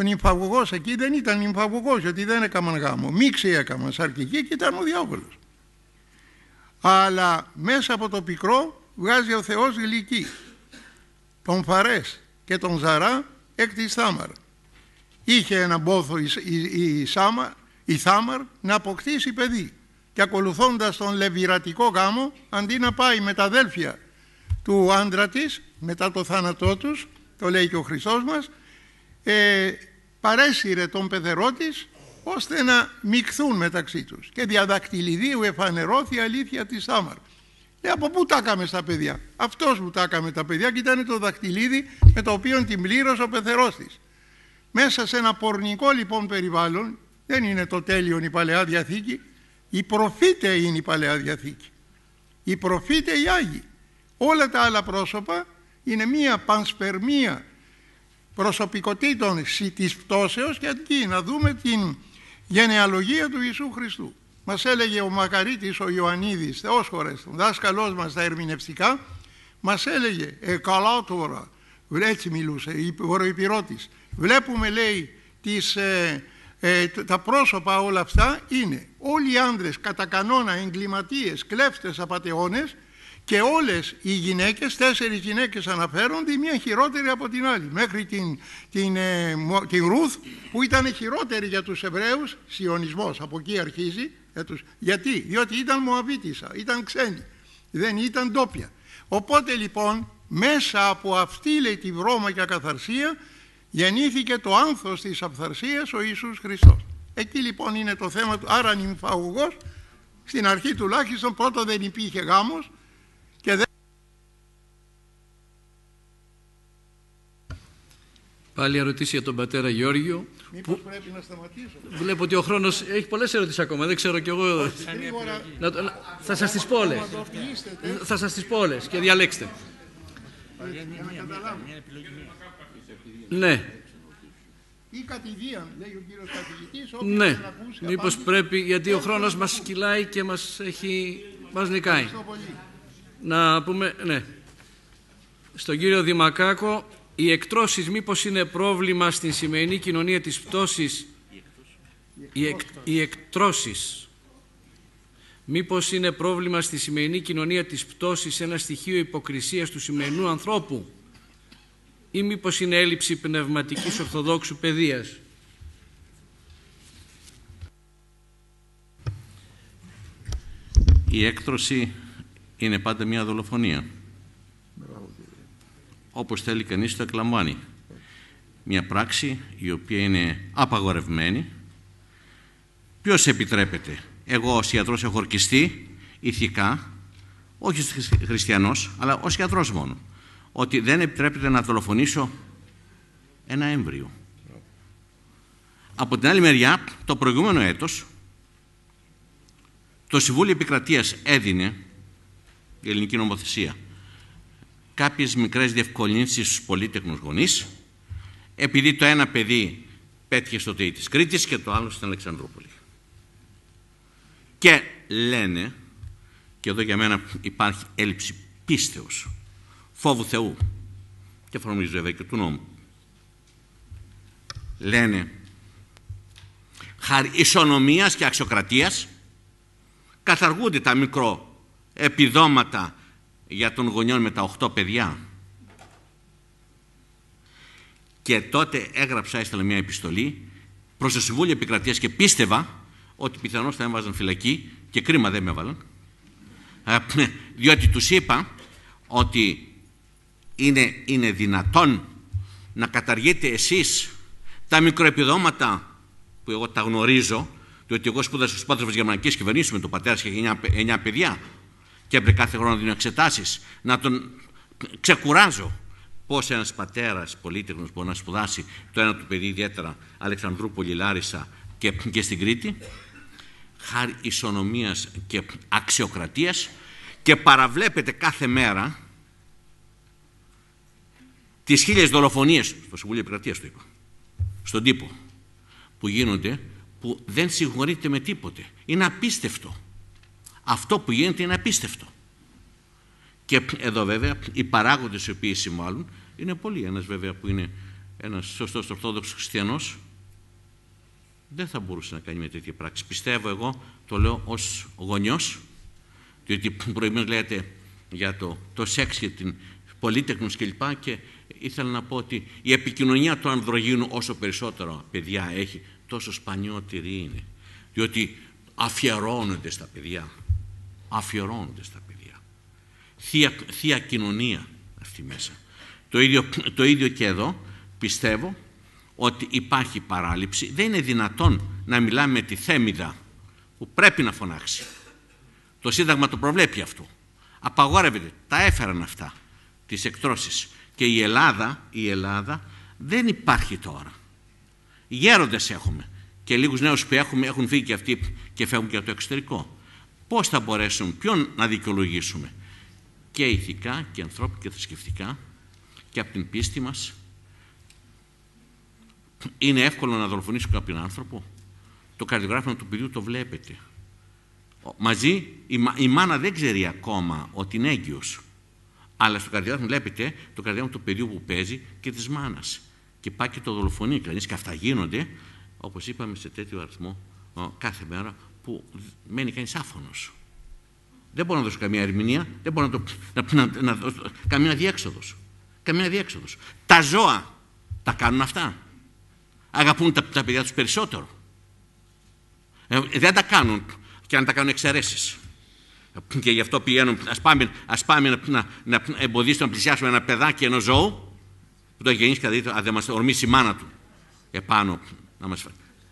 C: ο νυμφαγωγός εκεί δεν ήταν νυμφαγωγός γιατί δεν έκαναν γάμο. Μίξη έκαναν σαρκική και ήταν ο διάβολος. Αλλά μέσα από το πικρό βγάζει ο Θεός γλυκή. Τον Φαρές και τον Ζαρά εκ της Θάμαρ. Είχε ένα πόθο η, η, η, Σάμα, η Θάμαρ να αποκτήσει παιδί. Και ακολουθώντας τον λεβυρατικό γάμο αντί να πάει με τα αδέλφια του άντρα της μετά το θάνατό τους το λέει και ο Χριστός μας ε, παρέσυρε τον πεθερό της ώστε να μειχθούν μεταξύ τους και διαδακτυλιδίου εφανερώθη η αλήθεια της Θάμαρ ε, από πού τα έκαμε στα παιδιά; Αυτός που τα έκαμε τα παιδιά και ήταν το δακτυλίδι με το οποίο την πλήρωσε ο πεθερός της μέσα σε ένα πορνικό λοιπόν περιβάλλον δεν είναι το τέλειο η Παλαιά Διαθήκη η προφήτε είναι η Παλαιά Διαθήκη. Η προφήτε οι Άγιοι. Όλα τα άλλα πρόσωπα είναι μία πανσπερμία προσωπικότητων της πτώσεως και εκεί να δούμε την γενεαλογία του Ιησού Χριστού. Μας έλεγε ο Μακαρίτης ο Ιωαννίδης, Θεός χωρέστον, δάσκαλός μας στα ερμηνευτικά, μας έλεγε, ε καλά τώρα, έτσι μιλούσε, ο Ροϊπηρώτης, βλέπουμε λέει τις ε, ε, τα πρόσωπα όλα αυτά είναι όλοι οι άνδρες κατά κανόνα εγκληματίες, κλέφτες, απατεώνες και όλες οι γυναίκες, τέσσερις γυναίκες αναφέρονται, η μία χειρότερη από την άλλη. Μέχρι την, την, ε, την Ρούθ που ήταν χειρότερη για τους Εβραίους, σιωνισμός, από εκεί αρχίζει. Για τους, γιατί, διότι ήταν Μωαβίτισσα, ήταν ξένη, δεν ήταν ντόπια. Οπότε λοιπόν μέσα από αυτή λέει τη βρώμα και ακαθαρσία γεννήθηκε το άνθος της αυθαρσίας ο Ιησούς Χριστός. Εκεί λοιπόν είναι το θέμα του, άρα νυμφαγωγός, στην αρχή τουλάχιστον πρώτα δεν υπήρχε γάμος και δεν...
A: Πάλι ερωτήσεις για τον πατέρα Γιώργιο.
C: Μήπως που... πρέπει να σταματήσω;
A: Βλέπω ότι ο χρόνος έχει πολλές ερωτήσεις ακόμα, δεν ξέρω κι εγώ. Να, να, θα σας τις πω όλες. Θα σας τις πω όλες και διαλέξτε. Για να καταλάβω. Ναι.
C: Ή κατηδίαν, λέει ο κύριος καθηγητής,
A: ναι. Μήπως πρέπει, γιατί ο χρόνος μας κυλάει και μας έχει, μας νικάει. Να πούμε, ναι. Στον κύριο Δημακάκο, οι εκτρώσεις μήπως είναι πρόβλημα στην σημερινή κοινωνία της πτώσης, οι, εκ, οι εκτρώσεις. Μήπως είναι πρόβλημα στη σημερινή κοινωνία της πτώσης ένα στοιχείο υποκρισίας του σημερινού ανθρώπου; Ή μήπως είναι έλλειψη πνευματικής ορθοδόξου παιδείας;
F: Η έκτρωση είναι πάντα μια δολοφονία. Όπως θέλει κανείς το εκλαμβάνει. Μια πράξη η οποία είναι απαγορευμένη. Ποιος επιτρέπεται; Εγώ ως ιατρός έχω ορκιστεί ηθικά, όχι ως χριστιανός, αλλά ως ιατρός μόνο ότι δεν επιτρέπεται να δολοφονήσω ένα έμβριο. Από την άλλη μεριά, το προηγούμενο έτος, το Συμβούλιο Επικρατείας έδινε, η ελληνική νομοθεσία, κάποιες μικρές διευκολύνσεις στους πολίτεκνους γονείς, επειδή το ένα παιδί πέτυχε στο ΤΕΙ της Κρήτης και το άλλο στην Αλεξανδρούπολη. Και λένε, και εδώ για μένα υπάρχει έλλειψη πίστεως, φόβου Θεού και εφαρμογής βέβαια και του νόμου. Λένε χάρη ισονομίας και αξιοκρατίας καθαργούνται τα μικρό επιδόματα για τον γονιών με τα οχτώ παιδιά. Και τότε έγραψα, έστειλα μια επιστολή προς το Συμβούλιο Επικρατείας και πίστευα ότι πιθανώς θα έμβαζαν φυλακή και κρίμα δεν με έβαλαν. Ε, διότι τους είπα ότι είναι, είναι δυνατόν να καταργείτε εσείς τα μικροεπιδόματα που εγώ τα γνωρίζω, διότι εγώ σπούδασα στους πάτρες της γερμανικής κυβερνήσεως με τον πατέρα και 9, παιδιά και έπρεπε κάθε χρόνο να δίνω εξετάσεις, να τον ξεκουράζω πώς ένας πατέρας πολίτεχνος μπορεί να σπουδάσει το ένα του παιδί ιδιαίτερα Αλεξανδρούπολη Λάρισα και, και στην Κρήτη, χάρη ισονομίας και αξιοκρατίας και παραβλέπετε κάθε μέρα τις χίλιες δολοφονίες, στο Συμβούλιο Επικρατείας το είπα, στον τύπο, που γίνονται, που δεν συγχωρείται με τίποτε. Είναι απίστευτο. Αυτό που γίνεται είναι απίστευτο. Και εδώ βέβαια οι παράγοντες οι οποίοι συμβάλλουν είναι πολλοί. Ένας βέβαια που είναι ένας σωστός ορθόδοξος χριστιανός δεν θα μπορούσε να κάνει μια τέτοια πράξη. Πιστεύω εγώ, το λέω ως γονιός, διότι προηγουμένως λέτε για το, το σεξ και την πολύτεχνους κλπ. Και, ήθελα να πω ότι η επικοινωνία του ανδρογίνου όσο περισσότερο παιδιά έχει, τόσο σπανιότερη είναι. Διότι αφιερώνονται στα παιδιά. Αφιερώνονται στα παιδιά. Θεία, θεία κοινωνία αυτή μέσα. Το ίδιο, το ίδιο και εδώ πιστεύω ότι υπάρχει παράληψη. Δεν είναι δυνατόν να μιλάμε με τη θέμηδα που πρέπει να φωνάξει. Το Σύνταγμα το προβλέπει αυτό. Απαγόρευεται. Τα έφεραν αυτά, τις εκτρώσεις. Και η Ελλάδα, η Ελλάδα δεν υπάρχει τώρα. Γέροντες έχουμε. Και λίγους νέους που έχουμε έχουν φύγει και αυτοί και φεύγουν και από το εξωτερικό. Πώς θα μπορέσουμε, ποιον να δικαιολογήσουμε. Και ηθικά και ανθρώπινα και θρησκευτικά και από την πίστη μας είναι εύκολο να δολοφονήσω κάποιον άνθρωπο. Το καρδιογράφημα του παιδιού το βλέπετε. Μαζί η, η μάνα δεν ξέρει ακόμα ότι είναι έγκυος. Αλλά στο καρδιογράφημα βλέπετε το καρδιογράφημα του παιδιού που παίζει και της μάνας. Και πάει και το δολοφονεί κανείς και αυτά γίνονται, όπως είπαμε, σε τέτοιο αριθμό κάθε μέρα που μένει κανείς άφωνος. Δεν μπορώ να δώσω καμία ερμηνεία, δεν μπορώ να, το, να, να, να δώσω καμία διέξοδος. Καμία διέξοδος. Τα ζώα τα κάνουν αυτά αγαπούν τα, τα παιδιά τους περισσότερο. Ε, δεν τα κάνουν και αν τα κάνουν εξαιρέσεις. Και γι' αυτό πηγαίνουν, ας πάμε, ας πάμε να, να, να εμποδίσουμε να πλησιάσουμε ένα παιδάκι ενός ζώου που το έχει γεννήσει και δηλαδή, δεν μας ορμήσει η μάνα του επάνω. Να μας...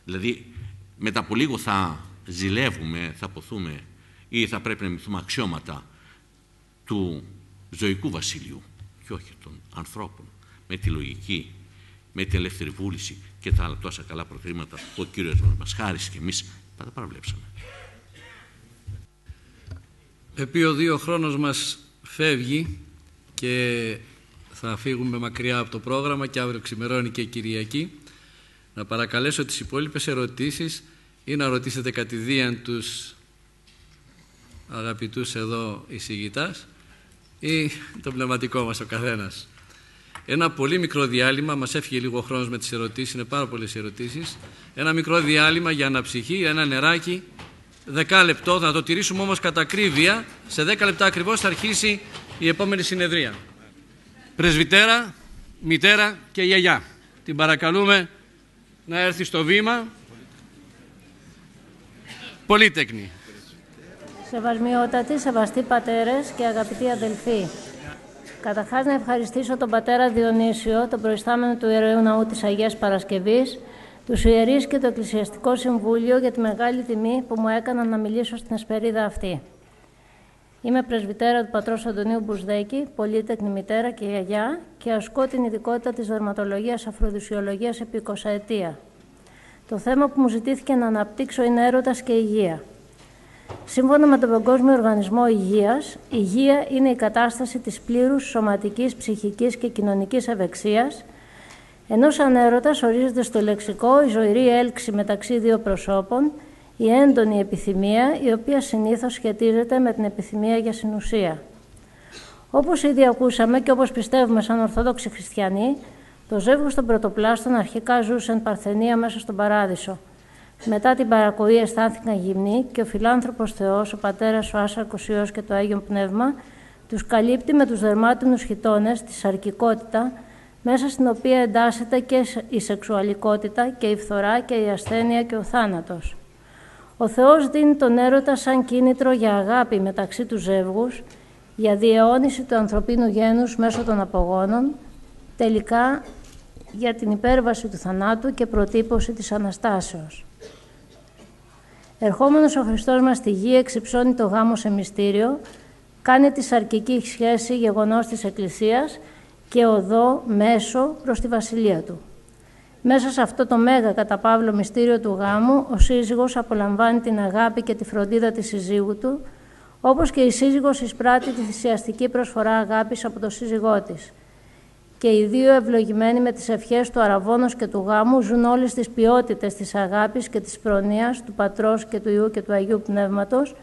F: Δηλαδή μετά από λίγο θα ζηλεύουμε, θα ποθούμε ή θα πρέπει να μυθούμε αξιώματα του ζωικού βασιλείου και όχι των ανθρώπων με τη λογική, με τη ελεύθερη βούληση και τα άλλα τόσα καλά προθήματα που ο Κύριος μας χάρισε και εμείς τα παραβλέψαμε.
A: Επί ο χρόνος μας φεύγει και θα φύγουμε μακριά από το πρόγραμμα και αύριο ξημερώνει και Κυριακή. Να παρακαλέσω τις υπόλοιπες ερωτήσεις ή να ρωτήσετε κατηδίαν τους αγαπητούς εδώ εισηγητάς ή το πνευματικό μας ο καθένας. Ένα πολύ μικρό διάλειμμα, μας έφυγε λίγο χρόνος με τις ερωτήσεις, είναι πάρα πολλές ερωτήσεις. Ένα μικρό διάλειμμα για αναψυχή, ένα νεράκι, δεκά λεπτό, θα το τηρήσουμε όμως κατά κρύβεια. Σε δέκα λεπτά ακριβώς θα αρχίσει η επόμενη συνεδρία. Πρεσβυτέρα, μητέρα και γιαγιά. Την παρακαλούμε να έρθει στο βήμα. Πολύτεκνη.
G: Σεβασμιότατοι, σεβαστοί πατέρες και αγαπητοί αδελφοί. Καταρχάς να ευχαριστήσω τον πατέρα Διονύσιο, τον προϊστάμενο του Ιερέου Ναού της Αγίας Παρασκευής, τους ιερείς και το Εκκλησιαστικό Συμβούλιο για τη μεγάλη τιμή που μου έκαναν να μιλήσω στην εσπερίδα αυτή. Είμαι πρεσβυτέρα του πατρός Αντωνίου Μπουσδέκη, πολύτεκνη μητέρα και γιαγιά και ασκώ την ειδικότητα της δερματολογίας αφροδισιολογίας επί 20 ετία. Το θέμα που μου ζητήθηκε να αναπτύξω είναι έρωτας και υγεία. Σύμφωνα με τον Παγκόσμιο Οργανισμό Υγείας, υγεία είναι η κατάσταση της πλήρους σωματικής, ψυχικής και κοινωνικής ευεξίας, ενώ σαν έρωτας ορίζεται στο λεξικό η ζωηρή έλξη μεταξύ δύο προσώπων, η έντονη επιθυμία, η οποία συνήθως σχετίζεται με την επιθυμία για συνουσία. Όπως ήδη ακούσαμε και όπως πιστεύουμε σαν Ορθόδοξοι Χριστιανοί, το ζεύγος των πρωτοπλάστων αρχικά ζούσε εν Παρθενία μέσα στον Παράδεισο, μετά την παρακοή αισθάνθηκαν γυμνοί και ο φιλάνθρωπος Θεός, ο Πατέρας, ο Άσαρκος Υιός και το Άγιο Πνεύμα, τους καλύπτει με τους δερμάτινους χιτώνες τη σαρκικότητα, μέσα στην οποία εντάσσεται και η σεξουαλικότητα και η φθορά και η ασθένεια και ο θάνατος. Ο Θεός δίνει τον έρωτα σαν κίνητρο για αγάπη μεταξύ τους ζεύγους, για διαιώνιση του ανθρωπίνου γένους μέσω των απογόνων, τελικά για την υπέρβαση του θανάτου και προτύπωση της Αναστάσεως. Ερχόμενος ο Χριστός μας στη γη εξυψώνει το γάμο σε μυστήριο, κάνει τη σαρκική σχέση γεγονός της Εκκλησίας και οδό μέσο προς τη Βασιλεία Του. Μέσα σε αυτό το μέγα κατά παύλο μυστήριο του γάμου, ο σύζυγος απολαμβάνει την αγάπη και τη φροντίδα της συζύγου του, όπως και η σύζυγος εισπράττει τη θυσιαστική προσφορά αγάπης από το σύζυγό της. Και οι δύο ευλογημένοι με τις ευχές του Αραβόνος και του γάμου ζουν όλες τις ποιότητες της αγάπης και της προνοίας του Πατρός και του Ιού και του Αγίου Πνεύματος,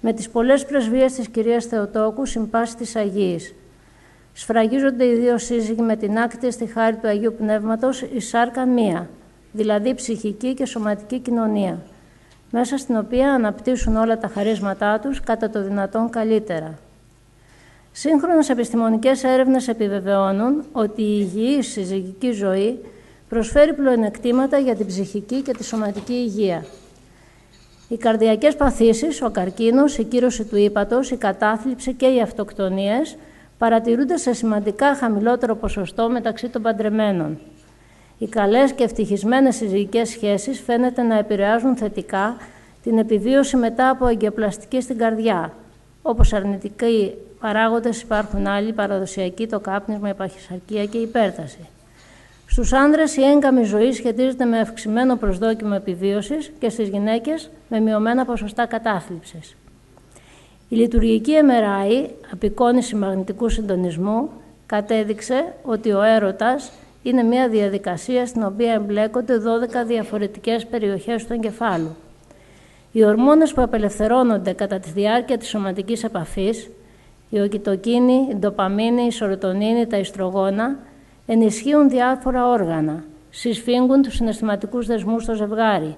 G: με τις πολλές πρεσβείες της Κυρίας Θεοτόκου συμπάσει της Αγίας. Σφραγίζονται οι δύο σύζυγοι με την άκτη στη χάρη του Αγίου Πνεύματος η σάρκα μία, δηλαδή ψυχική και σωματική κοινωνία, μέσα στην οποία αναπτύσσουν όλα τα χαρίσματά τους κατά το δυνατόν καλύτερα. Σύγχρονες επιστημονικές έρευνες επιβεβαιώνουν ότι η υγιή συζυγική ζωή προσφέρει πλεονεκτήματα για την ψυχική και τη σωματική υγεία. Οι καρδιακές παθήσεις, ο καρκίνος, η κύρωση του ύπατος, η κατάθλιψη και οι αυτοκτονίες παρατηρούνται σε σημαντικά χαμηλότερο ποσοστό μεταξύ των παντρεμένων. Οι καλές και ευτυχισμένες συζυγικές σχέσεις φαίνεται να επηρεάζουν θετικά την επιβίωση μετά από εγκαιοπλαστική στην καρδιά. Όπως αρνητικοί παράγοντες υπάρχουν άλλοι παραδοσιακοί, το κάπνισμα, η παχυσαρκία και η υπέρταση. Στους άνδρες η έγκαμη ζωή σχετίζεται με αυξημένο προσδόκιμο επιβίωσης και στις γυναίκες με μειωμένα ποσοστά κατάθλιψης. Η λειτουργική MRI, απεικόνηση μαγνητικού συντονισμού, κατέδειξε ότι ο έρωτας είναι μια διαδικασία στην οποία εμπλέκονται 12 διαφορετικές περιοχές του εγκεφάλου. Οι ορμόνες που απελευθερώνονται κατά τη διάρκεια της σωματικής επαφής, η οκυτοκίνη, η ντοπαμίνη, η σορωτονίνη, τα ιστρογόνα, ενισχύουν διάφορα όργανα, συσφίγγουν τους συναισθηματικούς δεσμούς στο ζευγάρι,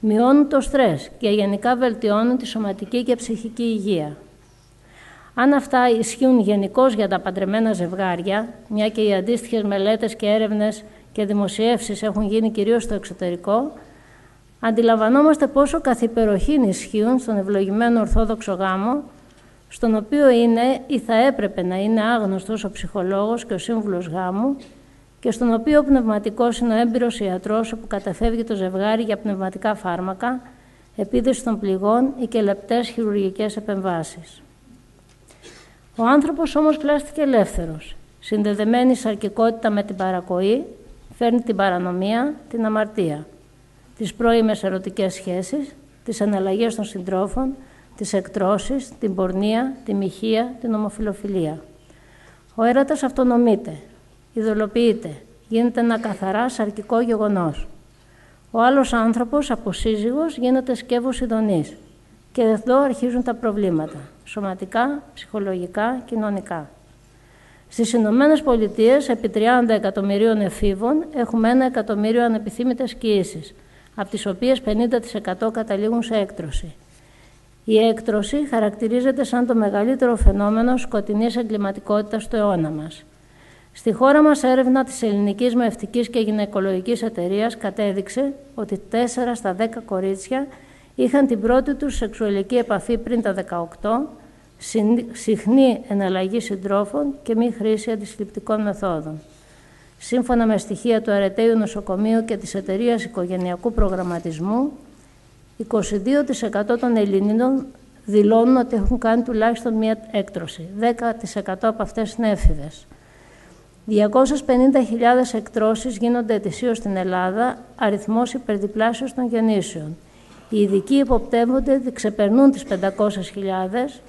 G: μειώνουν το στρες και γενικά βελτιώνουν τη σωματική και ψυχική υγεία. Αν αυτά ισχύουν γενικώς για τα παντρεμένα ζευγάρια, μια και οι αντίστοιχες μελέτες και έρευνες και δημοσιεύσεις έχουν γίνει κυρίως στο εξωτερικό, αντιλαμβανόμαστε πόσο καθυπεροχήν ισχύουν στον ευλογημένο Ορθόδοξο γάμο, στον οποίο είναι ή θα έπρεπε να είναι άγνωστος ο ψυχολόγος και ο σύμβουλος γάμου και στον οποίο ο πνευματικός είναι ο έμπειρος ιατρός όπου καταφεύγει το ζευγάρι για πνευματικά φάρμακα, επίδεση των πληγών ή και λεπτές χειρουργικές επεμβάσεις. Ο άνθρωπος όμως πλάστηκε ελεύθερος. Συνδεδεμένη σαρκικότητα με την παρακοή, φέρνει την παρανομία, την αμαρτία, τις πρώιμες ερωτικές σχέσεις, τις αναλλαγέ των συντρόφων, τις εκτρώσεις, την πορνεία, τη μοιχεία, την ομοφιλοφιλία. Ο έρωτας αυτονομείται, ειδωλοποιείται. Γίνεται ένα καθαρά σαρκικό γεγονός. Ο άλλος άνθρωπος, αποσύζυγος, γίνεται σκεύος ειδονής. Και εδώ αρχίζουν τα προβλήματα. Σωματικά, ψυχολογικά, κοινωνικά. Στις Ηνωμένες Πολιτείες, επί 30 εκατομμυρίων εφήβων, έχουμε ένα εκατομμύριο ανεπιθύμητες κοίησεις, από τις οποίες 50% καταλήγουν σε έκτρωση. Η έκτρωση χαρακτηρίζεται σαν το μεγαλύτερο φαινόμενο σκοτεινής εγκληματικότητας του αιώνα μας. Στη χώρα μας έρευνα της Ελληνικής Μευτικής και Γυναικολογικής Εταιρείας κατέδειξε ότι 4 στα 10 κορίτσια είχαν την πρώτη τους σεξουαλική επαφή πριν τα 18, συχνή εναλλαγή συντρόφων και μη χρήση αντισυλληπτικών μεθόδων. Σύμφωνα με στοιχεία του Αρετέιου Νοσοκομείου και της Εταιρείας Οικογενειακού Προγραμματισμού, 22% των Ελληνίνων δηλώνουν ότι έχουν κάνει τουλάχιστον μία έκτρωση. 10% από αυτές είναι έφηβες. 250.000 εκτρώσεις γίνονται ετησίως στην Ελλάδα, αριθμός υπερδιπλάσιος των γεννήσεων. Οι ειδικοί υποπτεύονται ότι ξεπερνούν τις 500.000,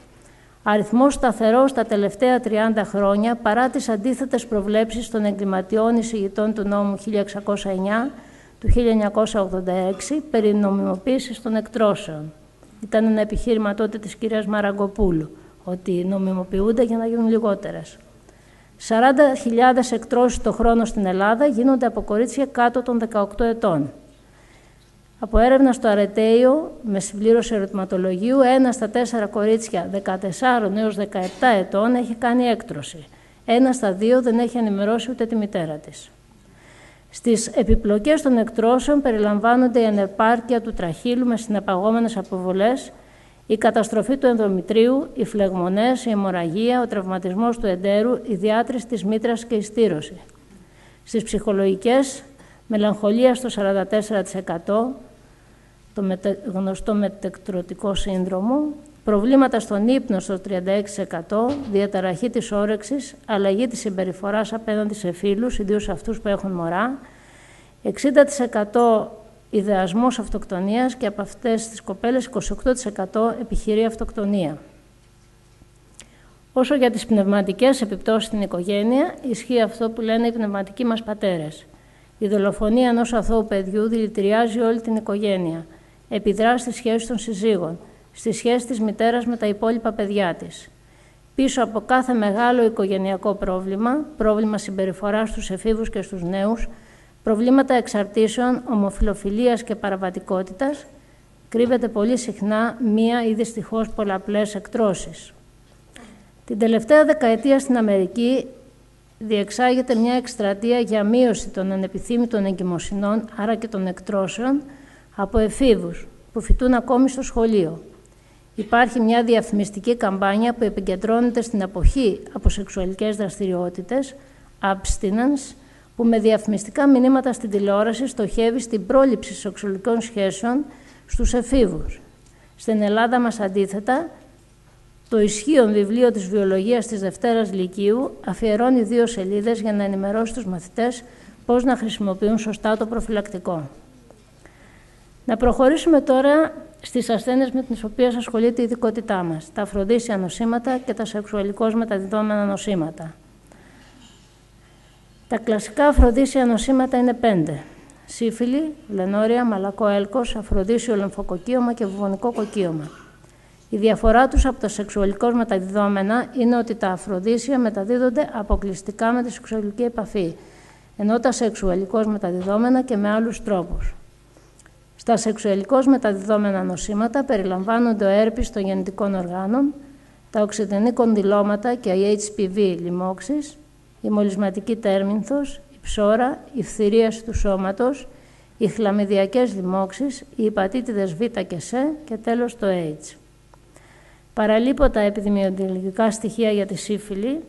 G: αριθμός σταθερός τα τελευταία 30 χρόνια παρά τις αντίθετες προβλέψεις των εγκληματιών εισηγητών του νόμου 1609 του 1986 περί νομιμοποίησης των εκτρώσεων. Ήταν ένα επιχείρημα τότε της κυρίας Μαραγκοπούλου, ότι νομιμοποιούνται για να γίνουν λιγότερες. 40.000 εκτρώσεις το χρόνο στην Ελλάδα γίνονται από κορίτσια κάτω των 18 ετών. Από έρευνα στο Αρετέιο, με συμπλήρωση ερωτηματολογίου, ένας στα τέσσερα κορίτσια 14 έως 17 ετών έχει κάνει έκτρωση. Ένας στα δύο δεν έχει ενημερώσει ούτε τη μητέρα της. Στις επιπλοκές των εκτρώσεων περιλαμβάνονται η ανεπάρκεια του τραχύλου με συνεπαγόμενες αποβολές, η καταστροφή του ενδομητρίου, οι φλεγμονές, η αιμορραγία, ο τραυματισμός του εντέρου, η διάτρηση της μήτρας και η στήρωση. Στις ψυχολογικές, μελαγχολία στο 44%, το γνωστό μετεκτρωτικό σύνδρομο, προβλήματα στον ύπνο στο 36%, διαταραχή της όρεξης, αλλαγή της συμπεριφοράς απέναντι σε φίλους, ιδίως αυτούς που έχουν μωρά, 60% ιδεασμός αυτοκτονίας και από αυτές τις κοπέλες 28% επιχειρεί αυτοκτονία. Όσο για τις πνευματικές επιπτώσεις στην οικογένεια, ισχύει αυτό που λένε οι πνευματικοί μας πατέρες. Η δολοφονία ενός αθώου παιδιού δηλητηριάζει όλη την οικογένεια. Επιδρά στη σχέση των συζύγων, στη σχέση της μητέρας με τα υπόλοιπα παιδιά της. Πίσω από κάθε μεγάλο οικογενειακό πρόβλημα, πρόβλημα συμπεριφοράς στους εφήβους και στους νέους, προβλήματα εξαρτήσεων, ομοφιλοφιλίας και παραβατικότητας, κρύβεται πολύ συχνά μία ή δυστυχώς πολλαπλές εκτρώσεις. Την τελευταία δεκαετία στην Αμερική διεξάγεται μια εκστρατεία για μείωση των ανεπιθύμητων εγκυμοσυνών, άρα και των εκτρώσεων, από εφήβους που φοιτούν ακόμη στο σχολείο. Υπάρχει μια διαφημιστική καμπάνια που επικεντρώνεται στην αποχή από σεξουαλικές δραστηριότητες, abstinence, που με διαφημιστικά μηνύματα στην τηλεόραση στοχεύει στην πρόληψη σεξουαλικών σχέσεων στους εφήβους. Στην Ελλάδα μας αντίθετα, το ισχύον βιβλίο της βιολογίας της Δευτέρας Λυκείου αφιερώνει δύο σελίδες για να ενημερώσει τους μαθητές πώς να χρησιμοποιούν σωστά το προφυλακτικό. Να προχωρήσουμε τώρα στις ασθένειες με τις οποίες ασχολείται η ειδικότητά μας, τα αφροδίσια νοσήματα και τα σεξουαλικώς μεταδιδόμενα νοσήματα. Τα κλασικά αφροδίσια νοσήματα είναι πέντε. Σύφυλλη, λενόρια, μαλακό έλκος, αφροδίσιο λεμφοκοκίωμα και βουβονικό κοκκίωμα. Η διαφορά τους από τα σεξουαλικώς μεταδιδόμενα είναι ότι τα αφροδίσια μεταδίδονται αποκλειστικά με τη σεξουαλική επαφή, ενώ τα σεξουαλικώς μεταδιδόμενα και με άλλους τρόπους. Στα σεξουαλικώς μεταδιδόμενα νοσήματα περιλαμβάνονται ο έρπης των γεννητικών οργάνων, τα οξυδενή κονδυλώματα και η HPV λοιμώξης, η μολυσματική τέρμινθος, η ψώρα, η φθηρίαση του σώματος, οι χλαμιδιακές λοιμώξεις, οι υπατήτηδες Β και Σ και τέλος το AIDS. Παραλείπω τα επιδημιολογικά στοιχεία για τη σύφυλλη,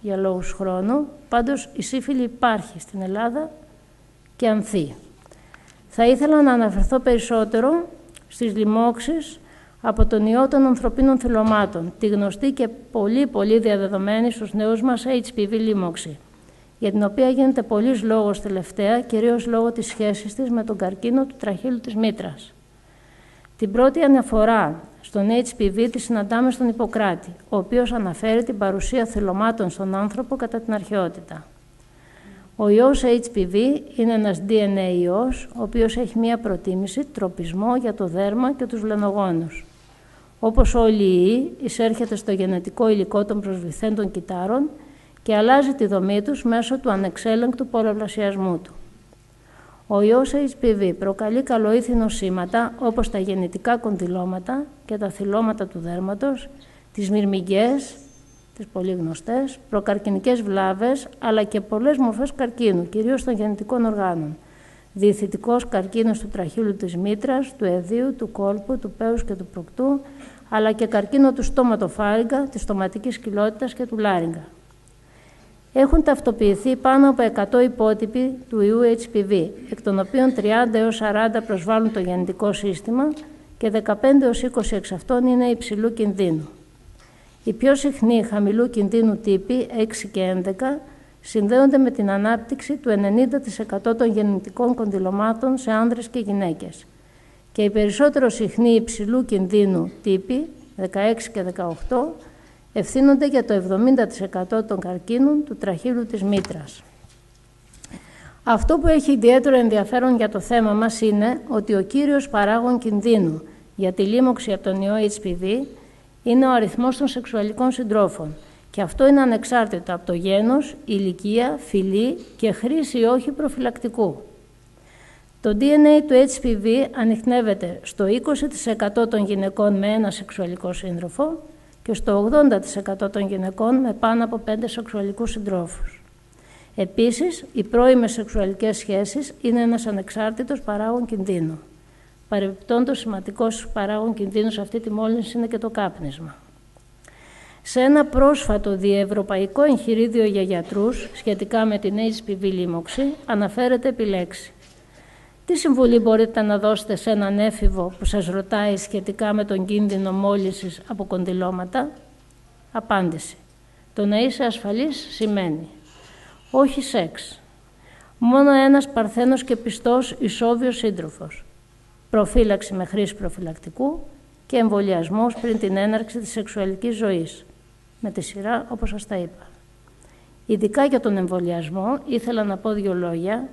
G: για λόγους χρόνου, πάντως η σύφυλλη υπάρχει στην Ελλάδα και ανθεί. Θα ήθελα να αναφερθώ περισσότερο στις λοιμώξεις από τον ιό των ανθρωπίνων θυλωμάτων, τη γνωστή και πολύ πολύ διαδεδομένη στους νέους μας HPV λίμωξη, για την οποία γίνεται πολλής λόγος τελευταία, κυρίως λόγω της σχέσης της με τον καρκίνο του τραχύλου της μήτρας. Την πρώτη αναφορά στον HPV τη συναντάμε στον Ιπποκράτη, ο οποίος αναφέρει την παρουσία θυλωμάτων στον άνθρωπο κατά την αρχαιότητα. Ο ιός HPV είναι ένας DNA ιός, ο οποίος έχει μία προτίμηση, τροπισμό για το δέρμα και τους βλενογόνους. Όπως όλοι οι ιοί, εισέρχεται στο γενετικό υλικό των προσβηθέντων κυτάρων και αλλάζει τη δομή τους μέσω του ανεξέλεγκτου πολλαπλασιασμού του. Ο ιός HPV προκαλεί καλοήθη νοσήματα όπως τα γεννητικά κονδυλώματα και τα θυλώματα του δέρματος, τις μυρμηγκές, τις πολύ γνωστές, προκαρκινικές βλάβες, αλλά και πολλές μορφές καρκίνου, κυρίως των γεννητικών οργάνων. Διηθητικός καρκίνος του τραχύλου της μήτρας, του εδίου, του κόλπου, του πέους και του προκτού, αλλά και καρκίνο του στόματοφάριγγα, της στοματικής κοιλότητας και του λάριγγα. Έχουν ταυτοποιηθεί πάνω από 100 υπότυποι του ιού HPV, εκ των οποίων 30 έως 40 προσβάλλουν το γεννητικό σύστημα και 15 έως 20 εξ αυτών είναι υψηλού κινδύνου. Οι πιο συχνοί χαμηλού κινδύνου τύποι 6 και 11 συνδέονται με την ανάπτυξη του 90% των γεννητικών κονδυλωμάτων σε άνδρες και γυναίκες και οι περισσότερο συχνοί υψηλού κινδύνου τύποι 16 και 18 ευθύνονται για το 70% των καρκίνων του τραχύλου της μήτρας. Αυτό που έχει ιδιαίτερο ενδιαφέρον για το θέμα μας είναι ότι ο κύριος παράγων κινδύνου για τη λίμωξη από τον ιό HPV είναι ο αριθμός των σεξουαλικών συντρόφων και αυτό είναι ανεξάρτητο από το γένος, ηλικία, φυλή και χρήση ή όχι προφυλακτικού. Το DNA του HPV ανοιχνεύεται στο 20% των γυναικών με ένα σεξουαλικό σύντροφο και στο 80% των γυναικών με πάνω από 5 σεξουαλικούς συντρόφους. Επίσης, οι πρώιμες σεξουαλικές σχέσεις είναι ένας ανεξάρτητος παράγων κινδύνου. Παρεμπιπτόντως, σημαντικός παράγων κινδύνους σε αυτή τη μόλυνση είναι και το κάπνισμα. Σε ένα πρόσφατο διευρωπαϊκό εγχειρίδιο για γιατρούς σχετικά με την HPV λίμωξη αναφέρεται επιλέξη. Τι συμβουλή μπορείτε να δώσετε σε έναν έφηβο που σας ρωτάει σχετικά με τον κίνδυνο μόλυσης από κοντιλώματα; Απάντηση. Το να είσαι ασφαλής σημαίνει όχι σεξ, μόνο ένας παρθένος και πιστός ισόβιος σύντροφος, προφύλαξη με χρήση προφυλακτικού και εμβολιασμός πριν την έναρξη της σεξουαλικής ζωής, με τη σειρά όπως σας τα είπα. Ειδικά για τον εμβολιασμό ήθελα να πω δύο λόγια,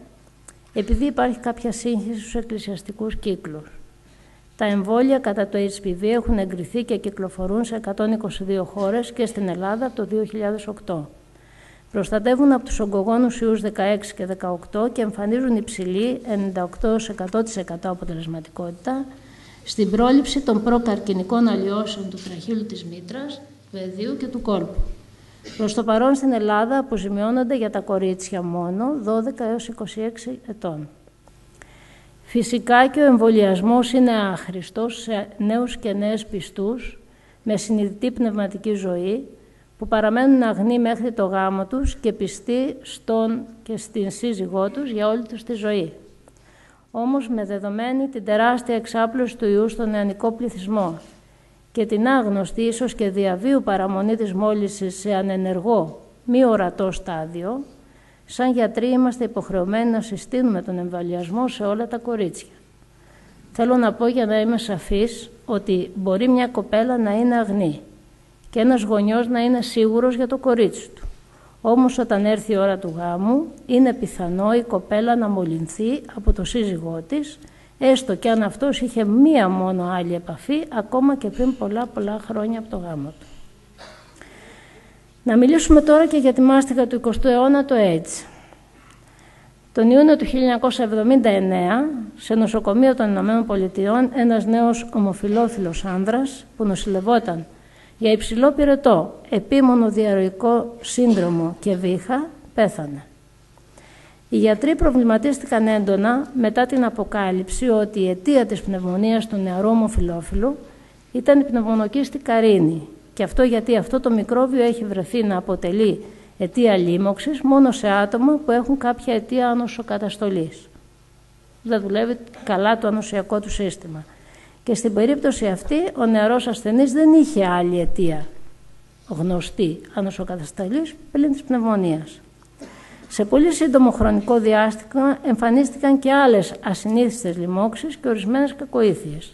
G: επειδή υπάρχει κάποια σύγχυση στους εκκλησιαστικούς κύκλους. Τα εμβόλια κατά το HPV έχουν εγκριθεί και κυκλοφορούν σε 122 χώρες και στην Ελλάδα από το 2008. Προστατεύουν από τους ογκογόνους ιούς 16 και 18 και εμφανίζουν υψηλή 98-100% αποτελεσματικότητα στην πρόληψη των προκαρκινικών αλλοιώσεων του τραχύλου της μήτρας, του εδίου και του κόλπου. Προς το παρόν στην Ελλάδα αποζημιώνονται για τα κορίτσια μόνο 12 έως 26 ετών. Φυσικά και ο εμβολιασμός είναι άχρηστος σε νέους και νέες πιστούς με συνειδητή πνευματική ζωή που παραμένουν αγνοί μέχρι το γάμο τους και πιστοί στον και στην σύζυγό τους για όλη τους τη ζωή. Όμως με δεδομένη την τεράστια εξάπλωση του ιού στον νεανικό πληθυσμό και την άγνωστη ίσως και διαβίου παραμονή της μόλυσης σε ανενεργό, μη ορατό στάδιο, σαν γιατροί είμαστε υποχρεωμένοι να συστήνουμε τον εμβολιασμό σε όλα τα κορίτσια. Θέλω να πω για να είμαι σαφής ότι μπορεί μια κοπέλα να είναι αγνή και ένας γονιός να είναι σίγουρος για το κορίτσι του. Όμως όταν έρθει η ώρα του γάμου είναι πιθανό η κοπέλα να μολυνθεί από το σύζυγό της έστω και αν αυτός είχε μία μόνο άλλη επαφή ακόμα και πριν πολλά πολλά χρόνια από το γάμο του. Να μιλήσουμε τώρα και για τη μάστιγα του 20ου αιώνα, το AIDS. Τον Ιούνιο του 1979, σε νοσοκομείο των Ηνωμένων Πολιτειών, ένας νέος ομοφιλόφιλος άνδρας που νοσηλευόταν για υψηλό πυρετό, επίμονο διαρροϊκό σύνδρομο και βήχα, πέθανε. Οι γιατροί προβληματίστηκαν έντονα μετά την αποκάλυψη ότι η αιτία της πνευμονίας του νεαρού ομοφιλόφιλου ήταν η πνευμονοκίστη καρίνη. Και αυτό γιατί αυτό το μικρόβιο έχει βρεθεί να αποτελεί αιτία λίμωξης μόνο σε άτομα που έχουν κάποια αιτία ανοσοκαταστολής. Δεν δουλεύει καλά το ανοσιακό του σύστημα. Και στην περίπτωση αυτή ο νεαρός ασθενής δεν είχε άλλη αιτία γνωστή ανοσοκαταστολής πλην της πνευμονίας. Σε πολύ σύντομο χρονικό διάστημα εμφανίστηκαν και άλλες ασυνήθιστες λοιμώξεις και ορισμένες κακοήθειες.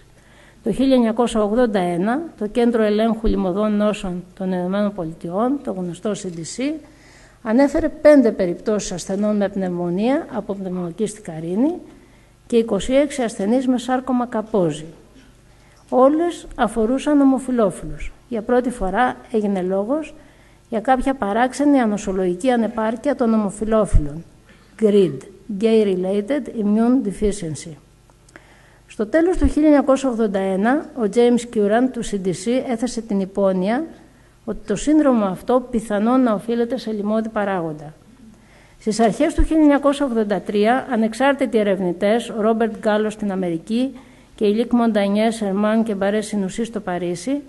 G: Το 1981 το Κέντρο Ελέγχου Λιμωδών Νόσων των ΗΠΑ, το γνωστό CDC, ανέφερε πέντε περιπτώσεις ασθενών με πνευμονία από πνευμονική καρίνη και 26 ασθενείς με σάρκωμα καπόζη. Όλες αφορούσαν ομοφιλόφιλους. Για πρώτη φορά έγινε λόγος για κάποια παράξενη ανοσολογική ανεπάρκεια των ομοφιλόφιλων. GRID, Gay Related Immune Deficiency. Στο τέλος του 1981, ο James Curran του CDC έθεσε την υπόνοια ότι το σύνδρομο αυτό πιθανόν να οφείλεται σε λιμώδη παράγοντα. Στις αρχές του 1983, ανεξάρτητοι ερευνητές, ο Ρόμπερτ Γκάλος στην Αμερική και η Λίκ Μοντανιέ, Σερμάν και Μπαρές Σινουσί στο Παρίσι,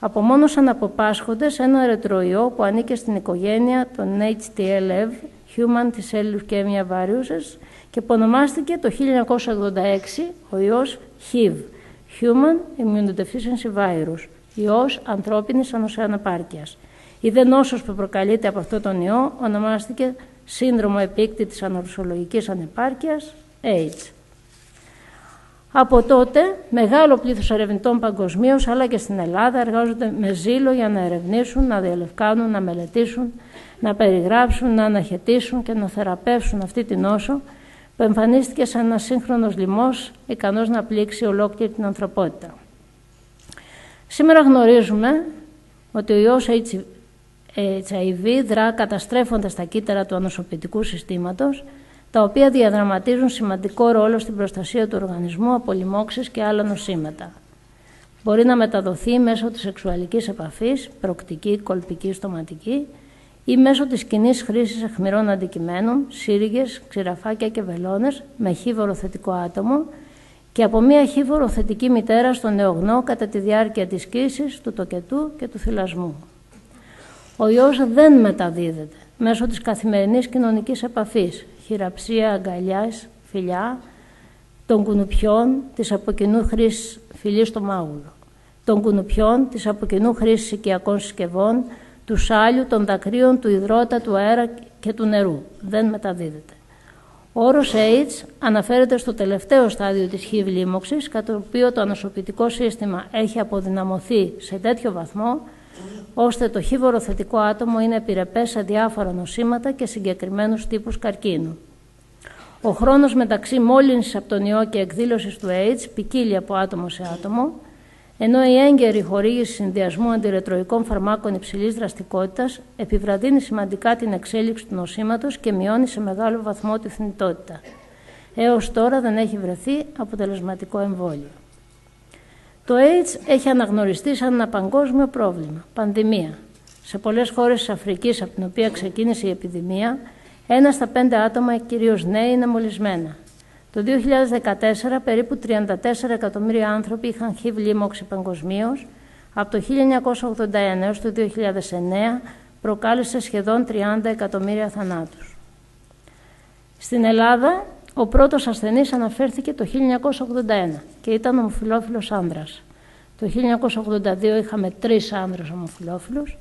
G: απομόνωσαν από πάσχοντες ένα ερετροϊό που ανήκε στην οικογένεια των HTLV, Human T-Cell Leukemia Viruses, και που ονομάστηκε το 1986 ο ιός HIV, Human Immunodeficiency Virus, ιός ανθρώπινης ανοσιαναπάρκειας. Η δε νόσος που προκαλείται από αυτό τον ιό ονομάστηκε Σύνδρομο Επίκτητης Ανορσολογικής Ανεπάρκειας, AIDS. Από τότε, μεγάλο πλήθος ερευνητών παγκοσμίως, αλλά και στην Ελλάδα, εργάζονται με ζήλο για να ερευνήσουν, να διαλευκάνουν, να μελετήσουν, να περιγράψουν, να αναχαιτήσουν και να θεραπεύσουν αυτή την νόσο που εμφανίστηκε σαν ένας σύγχρονος λοιμός ικανός να πλήξει ολόκληρη την ανθρωπότητα. Σήμερα γνωρίζουμε ότι ο ιός HIV δρά καταστρέφοντας τα κύτταρα του ανοσοποιητικού συστήματος τα οποία διαδραματίζουν σημαντικό ρόλο στην προστασία του οργανισμού από λοιμώξεις και άλλα νοσήματα. Μπορεί να μεταδοθεί μέσω της σεξουαλικής επαφής, προκτική, κολπική, στοματική ή μέσω της κοινή χρήσης αιχμηρών αντικειμένων, σύριγγες, ξηραφάκια και βελόνες με χίβορο θετικό άτομο και από μία χίβορο θετική μητέρα στον νεογνώ κατά τη διάρκεια της κοίησης, του τοκετού και του θυλασμού. Ο ιός δεν μεταδίδεται μέσω της καθημερινής κοινωνικής επαφής, χειραψία, αγκαλιάς, φιλιά, των κουνουπιών της αποκοινού χρήσης φιλής στο μάγουλο, των κουνουπιών της αποκοινού χρήσης οικιακών συσκευών, του σάλιου, των δακρύων, του υδρότα, του αέρα και του νερού. Δεν μεταδίδεται. Ο όρος AIDS αναφέρεται στο τελευταίο στάδιο της HIV λίμωξης, κατά το οποίο το ανασωπητικό σύστημα έχει αποδυναμωθεί σε τέτοιο βαθμό, ώστε το HIV θετικό άτομο είναι επιρρεπές σε διάφορα νοσήματα και συγκεκριμένους τύπους καρκίνου. Ο χρόνος μεταξύ μόλυνσης από τον ιό και εκδήλωσης του AIDS ποικίλει από άτομο σε άτομο, ενώ η έγκαιρη χορήγηση συνδυασμού αντιρετροϊκών φαρμάκων υψηλής δραστικότητας επιβραδύνει σημαντικά την εξέλιξη του νοσήματος και μειώνει σε μεγάλο βαθμό τη θνητότητα. Έως τώρα δεν έχει βρεθεί αποτελεσματικό εμβόλιο. Το AIDS έχει αναγνωριστεί σαν ένα παγκόσμιο πρόβλημα, πανδημία. Σε πολλές χώρες της Αφρικής, από την οποία ξεκίνησε η επιδημία, ένα στα πέντε άτομα, κυρίως νέοι, είναι μολυσμένα. Το 2014 περίπου 34 εκατομμύρια άνθρωποι είχαν HIV λίμωξη παγκοσμίως. Από το 1981 έως το 2009 προκάλεσε σχεδόν 30 εκατομμύρια θανάτους. Στην Ελλάδα ο πρώτος ασθενής αναφέρθηκε το 1981 και ήταν ομοφιλόφιλος άνδρας. Το 1982 είχαμε τρεις άνδρες ομοφιλόφιλους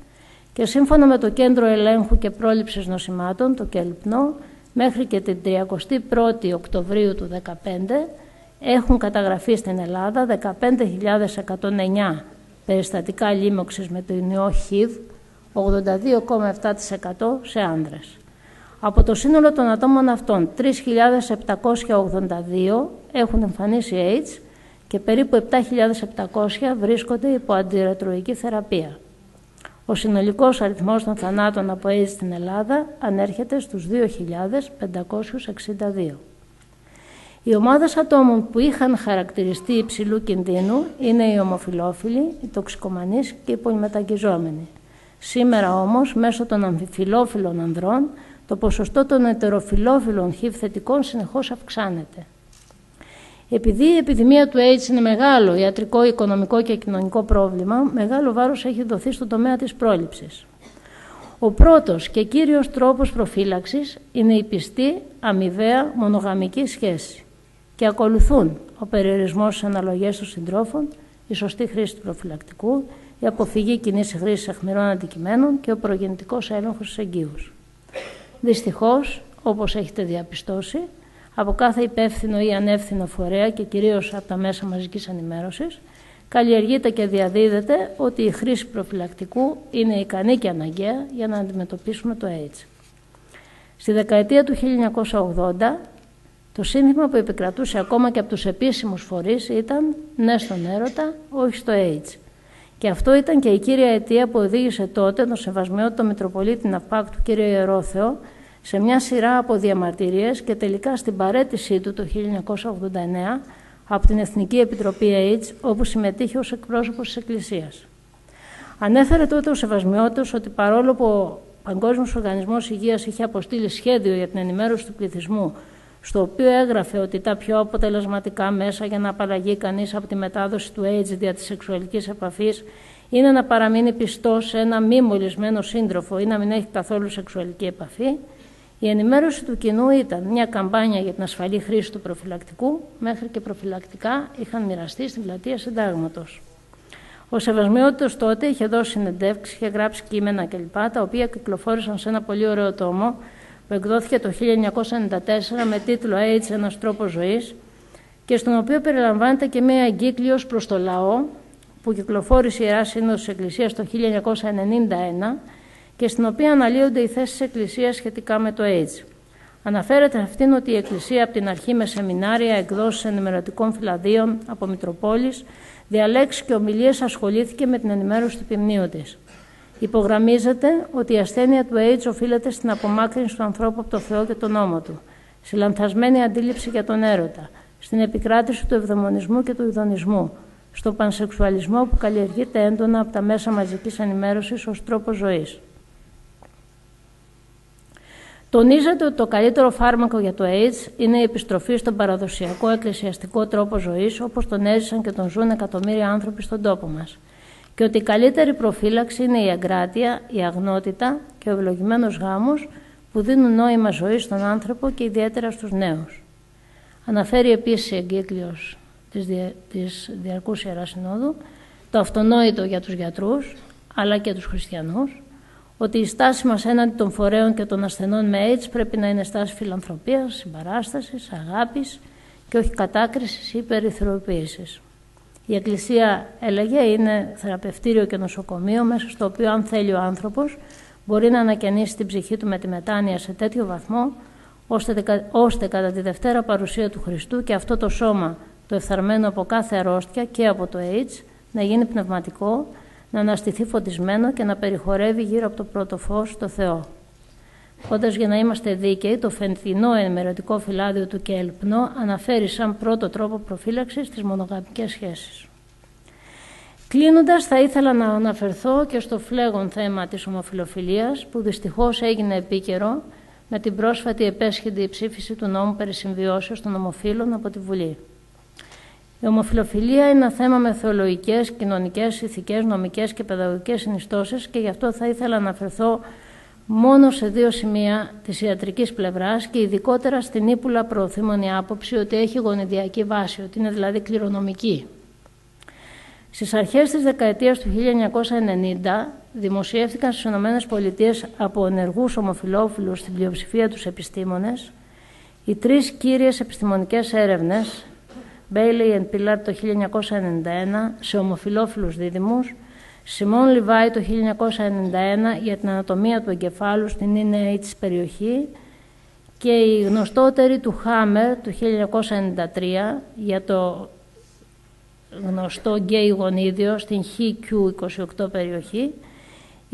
G: και σύμφωνα με το Κέντρο Ελέγχου και Πρόληψης Νοσημάτων, το ΚΕΛΠΝΟ, μέχρι και την 31η Οκτωβρίου του 2015 έχουν καταγραφεί στην Ελλάδα 15.109 περιστατικά λίμωξης με το ιό HIV, 82,7% σε άνδρες. Από το σύνολο των ατόμων αυτών, 3.782 έχουν εμφανίσει AIDS και περίπου 7.700 βρίσκονται υπό αντιρετροϊκή θεραπεία. Ο συνολικός αριθμός των θανάτων από AIDS στην Ελλάδα ανέρχεται στους 2.562. Οι ομάδες ατόμων που είχαν χαρακτηριστεί υψηλού κινδύνου είναι οι ομοφιλόφιλοι, οι τοξικομανείς και οι πολυμεταγγιζόμενοι. Σήμερα όμως, μέσω των αμφιφιλόφιλων ανδρών, το ποσοστό των ετεροφιλόφιλων HIV θετικών συνεχώς αυξάνεται. Επειδή η επιδημία του AIDS είναι μεγάλο ιατρικό, οικονομικό και κοινωνικό πρόβλημα, μεγάλο βάρος έχει δοθεί στον τομέα της πρόληψης. Ο πρώτος και κύριος τρόπος προφύλαξης είναι η πιστή, αμοιβαία, μονογαμική σχέση και ακολουθούν ο περιορισμός στις αναλογές των συντρόφων, η σωστή χρήση του προφυλακτικού, η αποφυγή κοινής χρήσης αιχμηρών αντικειμένων και ο προγεννητικός έλεγχος της εγγύους. Δυστυχώς, όπως έχετε διαπιστώσει, από κάθε υπεύθυνο ή ανεύθυνο φορέα και κυρίως από τα μέσα μαζικής ενημέρωσης, καλλιεργείται και διαδίδεται ότι η χρήση προφυλακτικού είναι ικανή και αναγκαία για να αντιμετωπίσουμε το AIDS. Στη δεκαετία του 1980, το σύνθημα που επικρατούσε ακόμα και από τους επίσημους φορείς ήταν «Ναι στον έρωτα, όχι στο AIDS». Και αυτό ήταν και η κύρια αιτία που οδήγησε τότε τον Σεβασμιότο Μητροπολίτη Ναυπάκτου κ. Ιερόθεο σε μια σειρά από διαμαρτυρίες και τελικά στην παρέτησή του το 1989 από την Εθνική Επιτροπή AIDS, όπου συμμετείχε ως εκπρόσωπος της Εκκλησίας. Ανέφερε τότε ο Σεβασμιώτος ότι παρόλο που ο Παγκόσμιος Οργανισμός Υγείας είχε αποστείλει σχέδιο για την ενημέρωση του πληθυσμού, στο οποίο έγραφε ότι τα πιο αποτελεσματικά μέσα για να απαλλαγεί κανείς από τη μετάδοση του AIDS δια της σεξουαλικής επαφής είναι να παραμείνει πιστός σε ένα μη μολυσμένο σύντροφο ή να μην έχει καθόλου σεξουαλική επαφή, η ενημέρωση του κοινού ήταν μια καμπάνια για την ασφαλή χρήση του προφυλακτικού, μέχρι και προφυλακτικά είχαν μοιραστεί στην πλατεία Συντάγματος. Ο Σεβασμιότητος τότε είχε δώσει συνεντεύξεις, είχε γράψει κείμενα κλπ. τα οποία κυκλοφόρησαν σε ένα πολύ ωραίο τόμο που εκδόθηκε το 1994 με τίτλο AIDS ένας τρόπος ζωής και στον οποίο περιλαμβάνεται και μια εγκύκλειος προς το λαό που κυκλοφόρησε η Ιερά Σύνοδος της Εκκλησίας το 1991 και στην οποία αναλύονται οι θέσεις της Εκκλησίας σχετικά με το AIDS. Αναφέρεται αυτήν ότι η Εκκλησία από την αρχή με σεμινάρια, εκδόσεις ενημερωτικών φυλαδίων από Μητροπόλει, διαλέξεις και ομιλίες ασχολήθηκε με την ενημέρωση του ποιμνίου της. Υπογραμμίζεται ότι η ασθένεια του AIDS οφείλεται στην απομάκρυνση του ανθρώπου από το Θεό και τον νόμο του, στη λανθασμένη αντίληψη για τον έρωτα, στην επικράτηση του ευδαιμονισμού και του ειδονισμού, στο πανσεξουαλισμό που καλλιεργείται έντονα από τα μέσα μαζικής ενημέρωσης ως τρόπο ζωής. Τονίζεται ότι το καλύτερο φάρμακο για το AIDS είναι η επιστροφή στον παραδοσιακό εκκλησιαστικό τρόπο ζωής, όπως τον έζησαν και τον ζουν εκατομμύρια άνθρωποι στον τόπο μας. Και ότι η καλύτερη προφύλαξη είναι η εγκράτεια, η αγνότητα και ο ευλογημένος γάμος που δίνουν νόημα ζωή στον άνθρωπο και ιδιαίτερα στους νέους. Αναφέρει επίσης η εγκύκλιος της Διαρκούς Ιεράς Συνόδου το αυτονόητο για τους γιατρούς αλλά και τους χριστιανούς ότι η στάση μας έναντι των φορέων και των ασθενών με AIDS πρέπει να είναι στάση φιλανθρωπίας, συμπαράστασης, αγάπης και όχι κατάκρισης ή περιθωριοποίησης. Η Εκκλησία, έλεγε, είναι θεραπευτήριο και νοσοκομείο μέσα στο οποίο αν θέλει ο άνθρωπος μπορεί να ανακαινήσει την ψυχή του με τη μετάνοια σε τέτοιο βαθμό ώστε, ώστε κατά τη Δευτέρα παρουσία του Χριστού και αυτό το σώμα το ευθαρμένο από κάθε αρρώστια και από το AIDS να γίνει πνευματικό, να αναστηθεί φωτισμένο και να περιχωρεύει γύρω από το πρώτο φως το Θεό. Όντας για να είμαστε δίκαιοι, το φεντινό ενημερωτικό φυλάδιο του και ελπνό αναφέρει σαν πρώτο τρόπο προφύλαξης τις μονογαμικές σχέσεις. Κλείνοντας, θα ήθελα να αναφερθώ και στο φλέγον θέμα της ομοφιλοφιλίας που δυστυχώς έγινε επίκαιρο με την πρόσφατη επέσχυντη ψήφιση του νόμου περί συμβιώσεως των ομοφύλων από τη Βουλή. Η ομοφιλοφιλία είναι ένα θέμα με θεολογικές, κοινωνικές, ηθικές, νομικές και παιδαγωγικές συνιστώσεις και γι' αυτό θα ήθελα να αναφερθώ μόνο σε δύο σημεία της ιατρικής πλευράς και ειδικότερα στην ύπουλα προωθήμονη άποψη ότι έχει γονιδιακή βάση, ότι είναι δηλαδή κληρονομική. Στις αρχές της δεκαετίας του 1990 δημοσιεύτηκαν στις ΗΠΑ από ενεργούς ομοφιλόφιλους στην πλειοψηφία τους επιστήμονες οι τρεις κύριες επιστημονικές έρευνες Bailey and Pilar το 1991 σε ομοφιλόφιλους δίδυμους Σιμών Λιβάη το 1991 για την ανατομία του εγκεφάλου στην ίνεη της περιοχή και η γνωστότερη του Χάμερ του 1993 για το γνωστό γκέι γονίδιο στην HQ28 περιοχή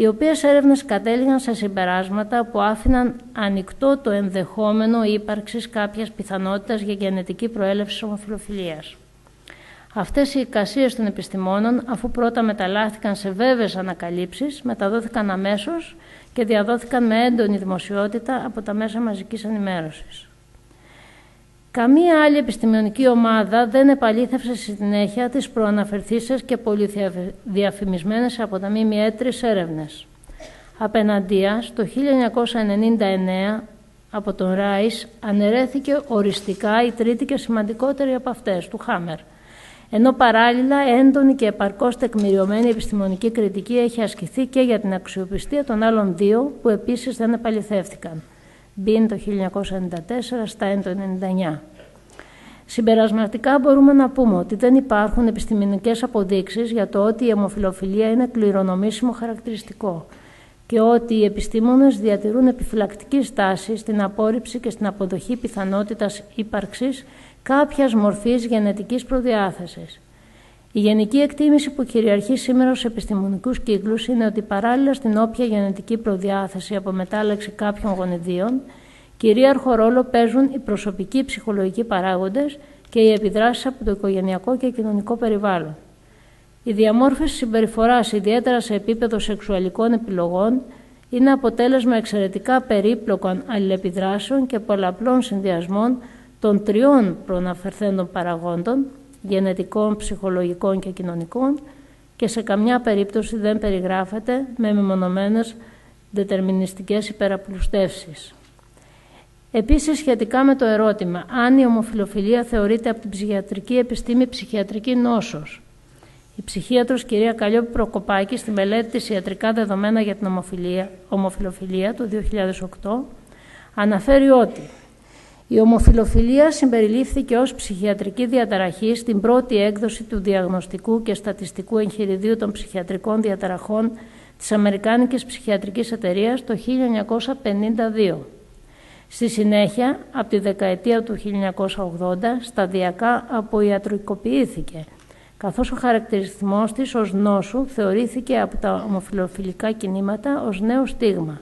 G: οι οποίες έρευνες κατέληγαν σε συμπεράσματα που άφηναν ανοιχτό το ενδεχόμενο ύπαρξης κάποιας πιθανότητας για γενετική προέλευση ομοφιλοφιλίας. Αυτές οι εικασίες των επιστημόνων, αφού πρώτα μεταλλάχθηκαν σε βέβαιες ανακαλύψεις, μεταδόθηκαν αμέσως και διαδόθηκαν με έντονη δημοσιότητα από τα μέσα μαζικής ενημέρωσης. Καμία άλλη επιστημονική ομάδα δεν επαλήθευσε στη συνέχεια τις προαναφερθήσεις και πολυδιαφημισμένες από τα ΜΜΕ τρεις έρευνες. Απέναντία, το 1999, από τον Ράις, αναιρέθηκε οριστικά η τρίτη και σημαντικότερη από αυτές, του Χάμερ, ενώ παράλληλα έντονη και επαρκώς τεκμηριωμένη επιστημονική κριτική έχει ασκηθεί και για την αξιοπιστία των άλλων δύο που επίσης δεν επαληθεύτηκαν. Μπιν το 1994, Στάιν το 1999. Συμπερασματικά μπορούμε να πούμε ότι δεν υπάρχουν επιστημονικές αποδείξεις για το ότι η αιμοφιλοφιλία είναι κληρονομήσιμο χαρακτηριστικό και ότι οι επιστήμονες διατηρούν επιφυλακτικής στάση στην απόρριψη και στην αποδοχή πιθανότητας ύπαρξης κάποιας μορφής γενετικής προδιάθεσης. Η γενική εκτίμηση που κυριαρχεί σήμερα στους επιστημονικούς κύκλους είναι ότι παράλληλα στην όποια γενετική προδιάθεση από μετάλλαξη κάποιων γονιδίων, κυρίαρχο ρόλο παίζουν οι προσωπικοί ψυχολογικοί παράγοντες και οι επιδράσεις από το οικογενειακό και κοινωνικό περιβάλλον. Η διαμόρφωση συμπεριφοράς, ιδιαίτερα σε επίπεδο σεξουαλικών επιλογών, είναι αποτέλεσμα εξαιρετικά περίπλοκων αλληλεπιδράσεων και πολλαπλών συνδυασμών των τριών προαναφερθέντων παραγόντων, γενετικών, ψυχολογικών και κοινωνικών, και σε καμιά περίπτωση δεν περιγράφεται με μεμονωμένες δετερμινιστικές υπεραπλουστεύσεις. Επίσης, σχετικά με το ερώτημα αν η ομοφιλοφιλία θεωρείται από την ψυχιατρική επιστήμη ψυχιατρική νόσος, η ψυχίατρος κυρία Καλλιόπη Προκοπάκη στη μελέτη της «Ιατρικά δεδομένα για την ομοφιλοφιλία» του 2008 αναφέρει ότι η ομοφιλοφιλία συμπεριλήφθηκε ως ψυχιατρική διαταραχή στην πρώτη έκδοση του διαγνωστικού και στατιστικού εγχειριδίου των ψυχιατρικών διαταραχών της Αμερικάνικης Ψυχιατρικής Εταιρείας το 1952. Στη συνέχεια, από τη δεκαετία του 1980, σταδιακά αποϊατρικοποιήθηκε, καθώς ο χαρακτηριστισμός της ως νόσου θεωρήθηκε από τα ομοφιλοφιλικά κινήματα ως νέο στίγμα.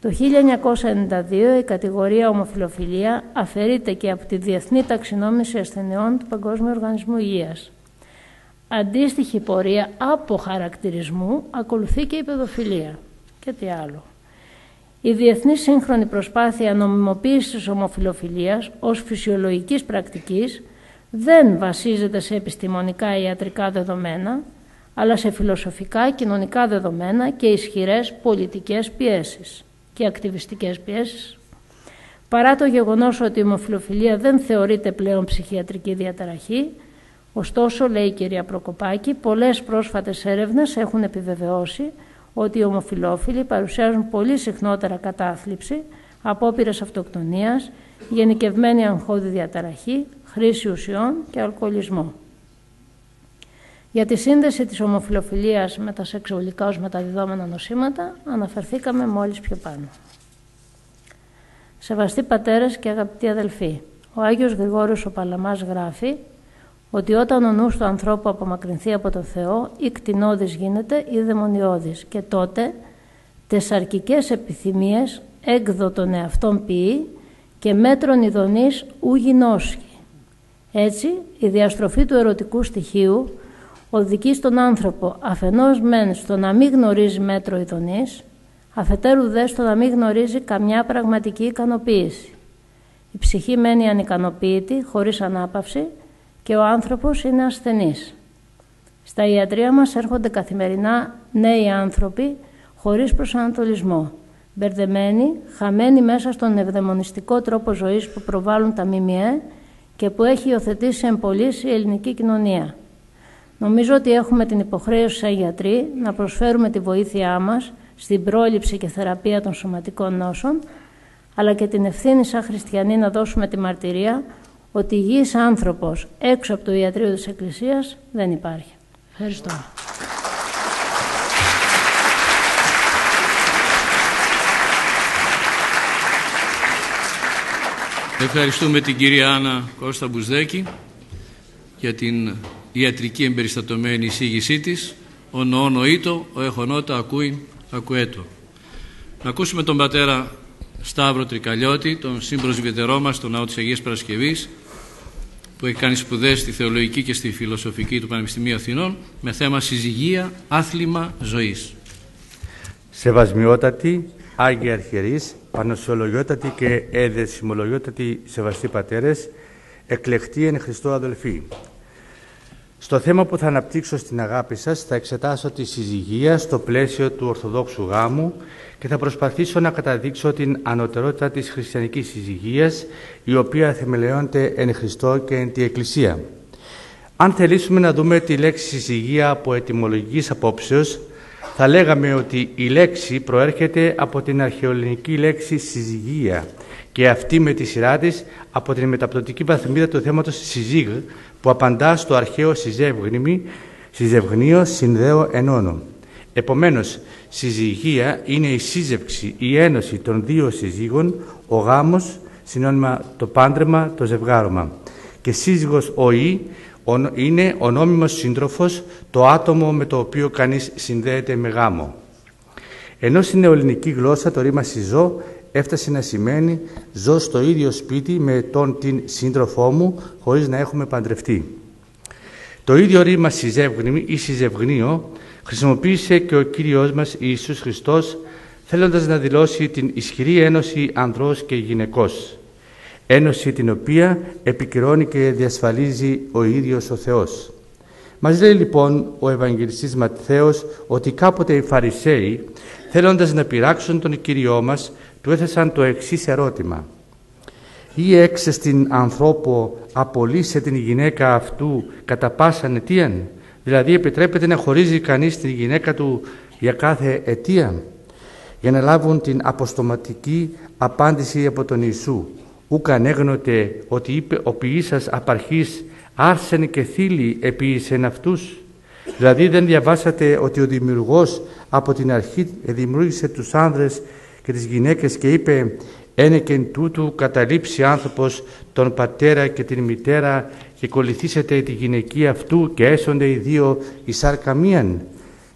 G: Το 1992 η κατηγορία ομοφιλοφιλία αφαιρείται και από τη Διεθνή Ταξινόμηση Ασθενειών του Παγκόσμιου Οργανισμού Υγείας. Αντίστοιχη πορεία από χαρακτηρισμού ακολουθεί και η παιδοφιλία. Και τι άλλο. Η διεθνή σύγχρονη προσπάθεια νομιμοποίησης της ομοφιλοφιλίας ως φυσιολογικής πρακτικής δεν βασίζεται σε επιστημονικά ιατρικά δεδομένα, αλλά σε φιλοσοφικά, κοινωνικά δεδομένα και ισχυρές πολιτικές πιέσεις και ακτιβιστικές πιέσεις. Παρά το γεγονός ότι η ομοφιλοφιλία δεν θεωρείται πλέον ψυχιατρική διαταραχή, ωστόσο, λέει η κυρία Προκοπάκη, πολλές πρόσφατες έρευνες έχουν επιβεβαιώσει ότι οι ομοφιλόφιλοι παρουσιάζουν πολύ συχνότερα κατάθλιψη, απόπειρες αυτοκτονίας, γενικευμένη αγχώδη διαταραχή, χρήση ουσιών και αλκοολισμό. Για τη σύνδεση της ομοφιλοφιλίας με τα σεξουαλικά ως μεταδιδόμενα νοσήματα αναφερθήκαμε μόλις πιο πάνω. Σεβαστοί πατέρες και αγαπητοί αδελφοί, ο Άγιος Γρηγόριος ο Παλαμάς γράφει ότι όταν ο νους του ανθρώπου απομακρυνθεί από το Θεό ή κτηνώδης γίνεται ή δαιμονιώδης και τότε τεσσαρκικές επιθυμίες έκδοτον εαυτόν ποιεί και μέτρον ειδονής ου γινώσχει. Έτσι, η διαστροφή του ερωτικού στοιχείου οδηγεί στον άνθρωπο αφενός μεν στο να μην γνωρίζει μέτρο ειδονής, αφετέρου δε στο να μην γνωρίζει καμιά πραγματική ικανοποίηση. Η ψυχή μένει ανικανοποίητη, χωρίς ανάπαυση και ο άνθρωπος είναι ασθενής. Στα ιατρία μας έρχονται καθημερινά νέοι άνθρωποι χωρίς προσανατολισμό, μπερδεμένοι, χαμένοι μέσα στον ευδαιμονιστικό τρόπο ζωής που προβάλλουν τα ΜΜΕ και που έχει υιοθετήσει εμπολίσει η ελληνική κοινωνία. Νομίζω ότι έχουμε την υποχρέωση σαν γιατροί να προσφέρουμε τη βοήθειά μας στην πρόληψη και θεραπεία των σωματικών νόσων, αλλά και την ευθύνη σαν χριστιανοί να δώσουμε τη μαρτυρία ότι υγιής άνθρωπος έξω από το ιατρείο της Εκκλησίας δεν υπάρχει. Ευχαριστώ.
A: Ευχαριστούμε την κυρία Άννα Κώστα Μπουσδέκη για την ιατρική εμπεριστατωμένη εισήγησή της «Ο νοό νοήτο, ο εχονότα ακούει, ακουέτο». Να ακούσουμε τον πατέρα Σταύρο Τρικαλιώτη, τον συμπροσβητερό μας στο Ναό της Αγίας Παρασκευής, που έχει κάνει σπουδές στη θεολογική και στη φιλοσοφική του Πανεπιστημίου Αθηνών, με θέμα συζυγία, άθλημα ζωής.
B: Σεβασμιότατη, Άγιοι Αρχιερείς, Πανοσιολογιότατοι και Εδεσιμολογιότατοι Σεβαστοί Πατέρες, εκλεκτοί εν Χριστώ αδελφοί. Στο θέμα που θα αναπτύξω στην αγάπη σας θα εξετάσω τη συζυγία στο πλαίσιο του Ορθοδόξου γάμου και θα προσπαθήσω να καταδείξω την ανωτερότητα της χριστιανικής συζυγίας η οποία θεμελιώνεται εν Χριστώ και εν τη Εκκλησία. Αν θελήσουμε να δούμε τη λέξη συζυγία από ετυμολογικής απόψεως θα λέγαμε ότι η λέξη προέρχεται από την αρχαιοελληνική λέξη συζυγία και αυτή με τη σειρά της από την μεταπτωτική βαθμίδα του θέματος συζύγ που απαντά στο αρχαίο συζεύγνημη, συζευγνίο συνδέω ενώνω. Επομένως, συζυγία είναι η σύζευξη, η ένωση των δύο συζύγων, ο γάμος, συνώνυμα το πάντρεμα, το ζευγάρωμα. Και σύζυγος ο ή είναι ο νόμιμος σύντροφος, το άτομο με το οποίο κανείς συνδέεται με γάμο. Ενώ στην νεοελληνική γλώσσα το ρήμα «συζώ» έφτασε να σημαίνει «ζω στο ίδιο σπίτι με τον την σύντροφό μου χωρίς να έχουμε παντρευτεί». Το ίδιο ρήμα «συζεύγνη» ή «συζευγνίο» χρησιμοποίησε και ο Κύριος μας Ιησούς Χριστός θέλοντας να δηλώσει την ισχυρή ένωση ανδρός και γυναικός ένωση την οποία επικυρώνει και διασφαλίζει ο ίδιος ο Θεός. Μας λέει λοιπόν ο Ευαγγελιστής Ματθαίος ότι κάποτε οι Φαρισαίοι θέλοντας να πειράξουν τον Κύριό μας του έθεσαν το εξής ερώτημα «Ή έξες στην ανθρώπο απολύσε την γυναίκα αυτού κατά πάσα αιτίαν» δηλαδή επιτρέπεται να χωρίζει κανείς την γυναίκα του για κάθε αιτία για να λάβουν την αποστοματική απάντηση από τον Ιησού ούκ ανέγνωτε ότι είπε ο ποιήσας απαρχής άρσεν και θύλη επίησεν αυτούς. Δηλαδή δεν διαβάσατε ότι ο Δημιουργός από την αρχή δημιούργησε τους άνδρες και τις γυναίκες και είπε «Ένε και τούτου καταλήψει άνθρωπος τον πατέρα και την μητέρα και κολληθήσετε τη γυναική αυτού και έσονται οι δύο εις σάρκα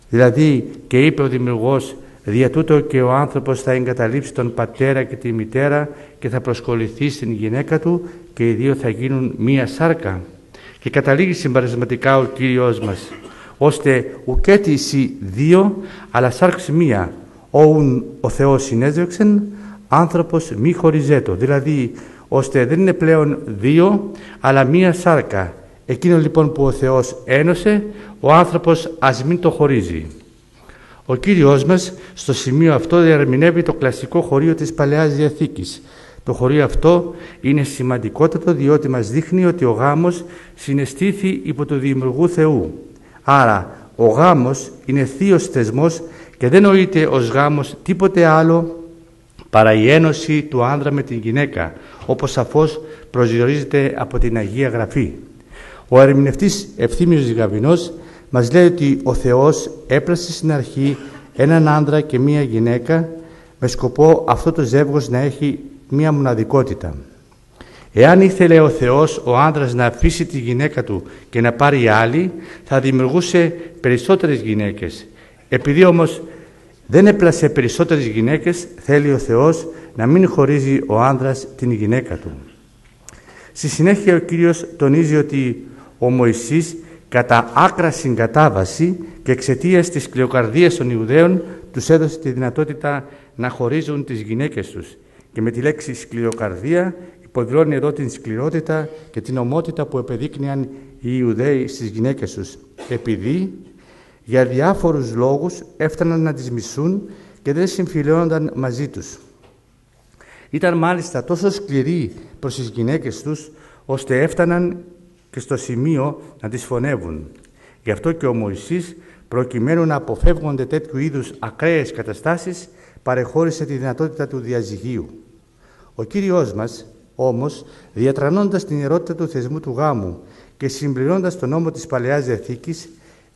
B: Δηλαδή και είπε ο Δημιουργός Δια τούτο και ο άνθρωπος θα εγκαταλείψει τον πατέρα και τη μητέρα και θα προσκοληθεί στην γυναίκα του και οι δύο θα γίνουν μία σάρκα. Και καταλήγει συμπαρασματικά ο Κύριος μας, ώστε ουκέτηση δύο, αλλά σάρξη μία. Όουν ο Θεός συνέδρεξεν, άνθρωπος μη χωριζέτο. Δηλαδή, ώστε δεν είναι πλέον δύο, αλλά μία σάρκα. Εκείνο λοιπόν που ο Θεός ένωσε, ο άνθρωπος ας μην το χωρίζει. Ο Κύριος μας στο σημείο αυτό διαρμηνεύει το κλασικό χωρίο της Παλαιάς Διαθήκης. Το χωρίο αυτό είναι σημαντικότατο διότι μας δείχνει ότι ο γάμος συναισθήθη υπό του Δημιουργού Θεού. Άρα ο γάμος είναι θείος θεσμός και και δεν νοείται ως γάμος τίποτε άλλο παρά η ένωση του άνδρα με την γυναίκα, όπως σαφώς προσδιορίζεται από την Αγία Γραφή. Ο ερμηνευτής Ευθύμιος Γαβινός μας λέει ότι ο Θεός έπλασε στην αρχή έναν άνδρα και μία γυναίκα με σκοπό αυτό το ζεύγος να έχει μία μοναδικότητα. Εάν ήθελε ο Θεός ο άνδρας να αφήσει τη γυναίκα του και να πάρει άλλη, θα δημιουργούσε περισσότερες γυναίκες. Επειδή όμως δεν έπλασε περισσότερες γυναίκες, θέλει ο Θεός να μην χωρίζει ο άνδρας την γυναίκα του. Στη συνέχεια ο Κύριος τονίζει ότι ο Μωυσής κατά άκρα συγκατάβαση και εξαιτίας της κλειοκαρδίας των Ιουδαίων τους έδωσε τη δυνατότητα να χωρίζουν τις γυναίκες τους. Και με τη λέξη σκληροκαρδία υποδηλώνει εδώ την σκληρότητα και την ομότητα που επεδείκνυαν οι Ιουδαίοι στις γυναίκες τους. Επειδή για διάφορους λόγους έφταναν να τις μισούν και δεν συμφιλιώνονταν μαζί τους. Ήταν μάλιστα τόσο σκληροί προς τις γυναίκες τους, ώστε έφταναν και στο σημείο να τις φωνεύουν. Γι' αυτό και ο Μωυσής, προκειμένου να αποφεύγονται τέτοιου είδους ακραίες καταστάσεις, παρεχώρησε τη δυνατότητα του διαζυγίου. Ο Κύριος μας, όμως, διατρανώντας την ερώτητα του θεσμού του γάμου και συμπληρώνοντας τον νόμο της Παλαιάς Διαθήκης,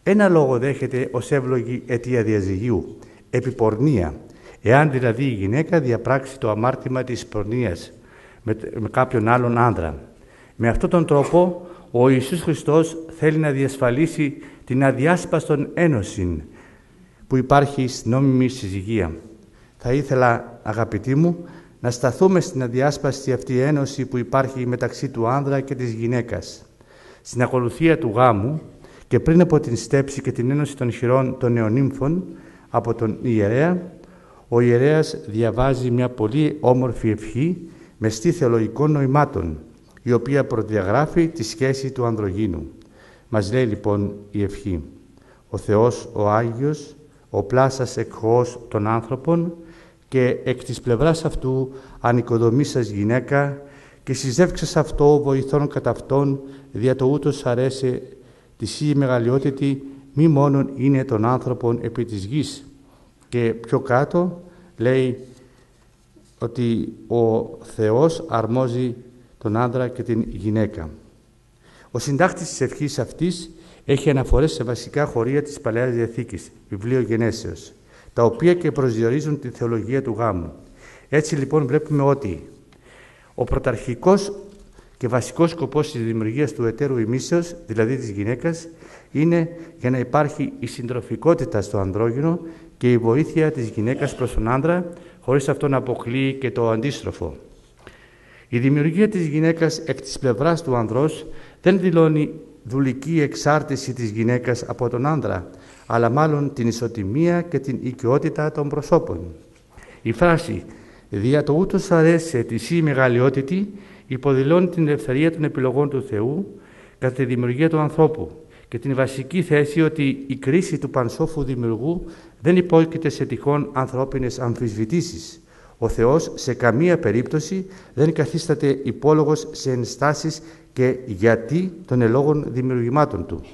B: ένα λόγο δέχεται ως εύλογη αιτία διαζυγίου, επιπορνεία, εάν δηλαδή η γυναίκα διαπράξει το αμάρτημα της πορνείας με, με κάποιον άλλον άνδρα. Με αυτόν τον τρόπο ο Ιησούς Χριστός θέλει να διασφαλίσει την αδιάσπαστον ένωση που υπάρχει στην νόμιμη συζυγία. Θα ήθελα, αγαπητοί μου, να σταθούμε στην αδιάσπαστη αυτή ένωση που υπάρχει μεταξύ του άνδρα και της γυναίκας. Στην ακολουθία του γάμου και πριν από την στέψη και την ένωση των χειρών των νεονύμφων από τον ιερέα, ο ιερέας διαβάζει μια πολύ όμορφη ευχή με στή θεολογικών νοημάτων, η οποία προδιαγράφει τη σχέση του ανδρογίνου. Μας λέει λοιπόν η ευχή «Ο Θεός ο Άγιος, ο πλάσας εκχώς των άνθρωπων και εκ της πλευράς αυτού ανοικοδομήσας γυναίκα και συζεύξες αυτό βοηθών κατά αυτόν δια το ούτως αρέσει τη η μεγαλειότητη μη μόνον είναι των άνθρωπων επί της γης». Και πιο κάτω λέει ότι ο Θεός αρμόζει τον άντρα και την γυναίκα. Ο συντάκτης της ευχής αυτής έχει αναφορές σε βασικά χωρία της Παλαιάς Διαθήκης, βιβλίο Γενέσεως, τα οποία και προσδιορίζουν τη θεολογία του γάμου. Έτσι λοιπόν βλέπουμε ότι ο πρωταρχικός και βασικός σκοπός της δημιουργίας του εταίρου ημίσεως, δηλαδή της γυναίκας, είναι για να υπάρχει η συντροφικότητα στο ανδρόγυνο και η βοήθεια της γυναίκας προς τον άντρα, χωρίς αυτό να αποκλείει και το αντίστροφο. Η δημιουργία της γυναίκας εκ της πλευράς του ανδρός δεν δηλώνει δουλική εξάρτηση της γυναίκας από τον άνδρα, αλλά μάλλον την ισοτιμία και την οικειότητα των προσώπων. Η φράση «Δια το ούτως αρέσει τη ή μεγαλειότητη» υποδηλώνει την ελευθερία των επιλογών του Θεού κατά τη δημιουργία του ανθρώπου και την βασική θέση ότι η κρίση του πανσόφου δημιουργού δεν υπόκειται σε τυχόν ανθρώπινες αμφισβητήσεις, ο Θεός σε καμία περίπτωση δεν καθίσταται υπόλογος σε ενστάσεις και γιατί των ελόγων δημιουργημάτων του.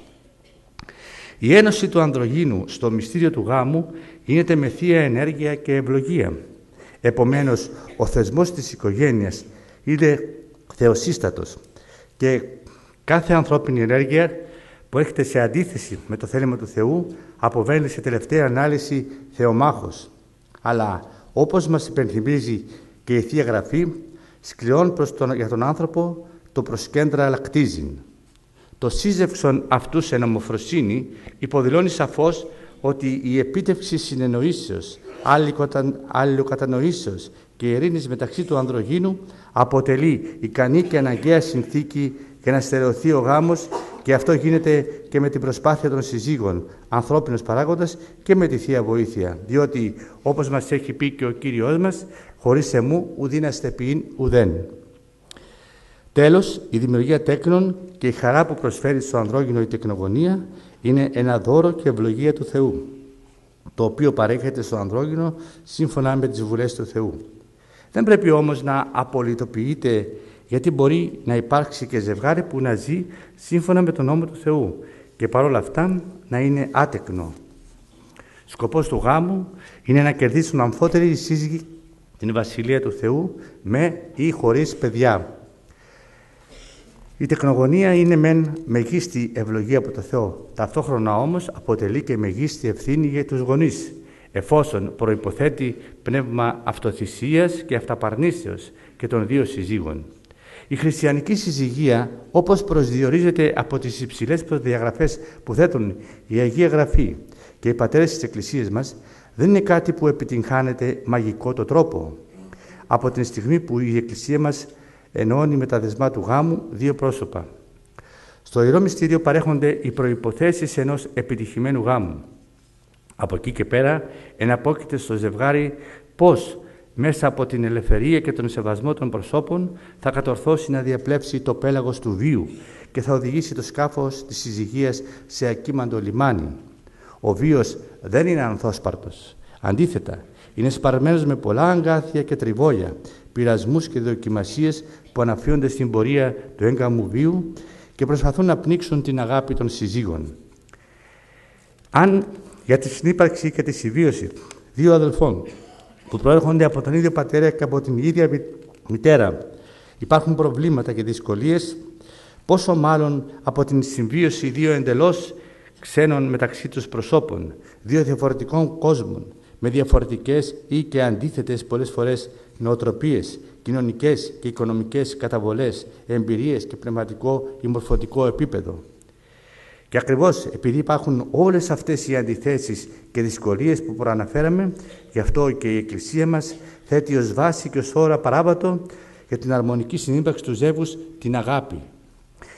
B: Η ένωση του ανδρογίνου στο μυστήριο του γάμου γίνεται με θεία ενέργεια και ευλογία. Επομένως, ο θεσμός της οικογένειας είναι θεοσύστατος και κάθε ανθρώπινη ενέργεια που έρχεται σε αντίθεση με το θέλημα του Θεού αποβαίνει σε τελευταία ανάλυση θεομάχος. Αλλά όπως μας υπενθυμίζει και η Θεία Γραφή, σκληρών προς τον, για τον άνθρωπο το προσκέντρα λακτίζει. Το σύζευξον αυτού σε νομοφροσύνη υποδηλώνει σαφώς ότι η επίτευξη συνεννοήσεως, αλληλοκατανοήσεως και ειρήνης μεταξύ του ανδρογίνου αποτελεί ικανή και αναγκαία συνθήκη για να στερεωθεί ο γάμος και αυτό γίνεται και με την προσπάθεια των συζύγων, ανθρώπινος παράγοντας και με τη Θεία Βοήθεια. Διότι, όπως μας έχει πει και ο Κύριος μας, χωρίς εμού ουδήναστε ποιήν ουδέν. Τέλος, η δημιουργία τέκνων και η χαρά που προσφέρει στο ανδρόγυνο η τεκνογωνία είναι ένα δώρο και ευλογία του Θεού, το οποίο παρέχεται στο ανδρόγυνο σύμφωνα με τις βουλές του Θεού. Δεν πρέπει όμως να απολυτοποιείται γιατί μπορεί να υπάρξει και ζευγάρι που να ζει σύμφωνα με τον νόμο του Θεού και παρόλα αυτά να είναι άτεκνο. Σκοπός του γάμου είναι να κερδίσουν αμφότεροι οι σύζυγοι την Βασιλεία του Θεού με ή χωρίς παιδιά. Η τεκνογωνία είναι μεν μεγίστη ευλογία από το Θεό, ταυτόχρονα όμως αποτελεί και μεγίστη ευθύνη για τους γονείς, εφόσον προϋποθέτει πνεύμα αυτοθυσίας και αυταπαρνήσεως και των δύο συζύγων. Η χριστιανική συζυγία, όπως προσδιορίζεται από τις υψηλές προδιαγραφές που θέτουν η Αγία Γραφή και οι πατέρες της Εκκλησίας μας, δεν είναι κάτι που επιτυγχάνεται μαγικό το τρόπο. Από την στιγμή που η Εκκλησία μας ενώνει με τα δεσμά του γάμου δύο πρόσωπα. Στο Ιερό Μυστήριο παρέχονται οι προϋποθέσεις ενός επιτυχημένου γάμου. Από εκεί και πέρα εναπόκειται στο ζευγάρι πώς μέσα από την ελευθερία και τον σεβασμό των προσώπων θα κατορθώσει να διαπλέψει το πέλαγος του βίου και θα οδηγήσει το σκάφος της συζυγίας σε ακίμαντο λιμάνι. Ο βίος δεν είναι ανθόσπαρτος. Αντίθετα, είναι σπαρμένος με πολλά αγκάθια και τριβόλια, πειρασμούς και δοκιμασίες που αναφύονται στην πορεία του έγκαμου βίου και προσπαθούν να πνίξουν την αγάπη των συζύγων. Αν για τη συνύπαρξη και τη συμβίωση δύο αδελφών που προέρχονται από τον ίδιο πατέρα και από την ίδια μητέρα υπάρχουν προβλήματα και δυσκολίες, πόσο μάλλον από την συμβίωση δύο εντελώς ξένων μεταξύ τους προσώπων, δύο διαφορετικών κόσμων, με διαφορετικές ή και αντίθετες πολλές φορές νοοτροπίες, κοινωνικές και οικονομικές καταβολές, εμπειρίες και πνευματικό ή μορφωτικό επίπεδο. Και ακριβώς επειδή υπάρχουν όλες αυτές οι αντιθέσεις και δυσκολίες που προαναφέραμε, γι' αυτό και η Εκκλησία μας θέτει ως βάση και ως ώρα παράβατο για την αρμονική συνύπαρξη του ζεύγους την αγάπη.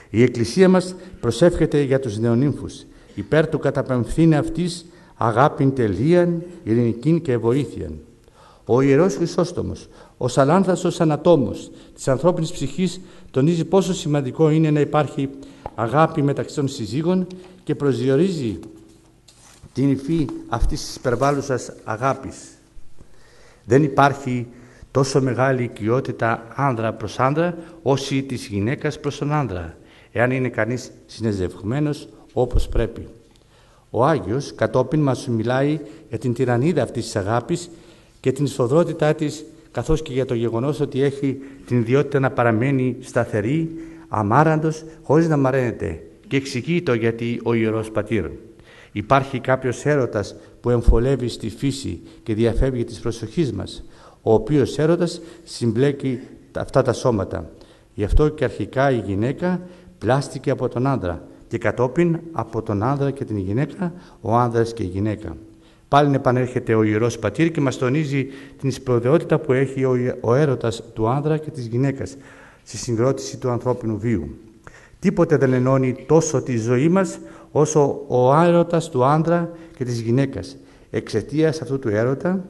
B: Η Εκκλησία μας προσεύχεται για τους νεονύμφους, υπέρ του καταπεμφθήνε αυτής αγάπην τελείαν, ειρηνικήν και βοήθειαν. Ο Ιερός Χρυσόστομος, ο Σαλάνθασος ανατόμος της ανθρώπινης ψυχής τονίζει πόσο σημαντικό είναι να υπάρχει αγάπη μεταξύ των συζύγων και προσδιορίζει την υφή αυτής της υπερβάλλουσας αγάπης. Δεν υπάρχει τόσο μεγάλη οικειότητα άνδρα προς άνδρα όση της γυναίκας προς τον άνδρα, εάν είναι κανείς συνεζευγμένος όπως πρέπει. Ο Άγιος κατόπιν μας μιλάει για την τυραννίδα αυτής της αγάπης και την σφοδρότητά της καθώς και για το γεγονός ότι έχει την ιδιότητα να παραμένει σταθερή, αμάραντος, χωρίς να μαραίνεται και εξηγεί το γιατί ο Ιερός Πατήρ. Υπάρχει κάποιος έρωτας που εμφολεύει στη φύση και διαφεύγει της προσοχής μας, ο οποίος έρωτας συμπλέκει αυτά τα σώματα. Γι' αυτό και αρχικά η γυναίκα πλάστηκε από τον άντρα και κατόπιν από τον άνδρα και την γυναίκα, ο άνδρας και η γυναίκα. Πάλι επανέρχεται ο Ιερός Πατήρ και μας τονίζει την σπουδαιότητα που έχει ο έρωτας του άνδρα και της γυναίκας στη συγκρότηση του ανθρώπινου βίου. Τίποτε δεν ενώνει τόσο τη ζωή μας όσο ο έρωτας του άνδρα και της γυναίκας. Εξαιτίας αυτού του έρωτα,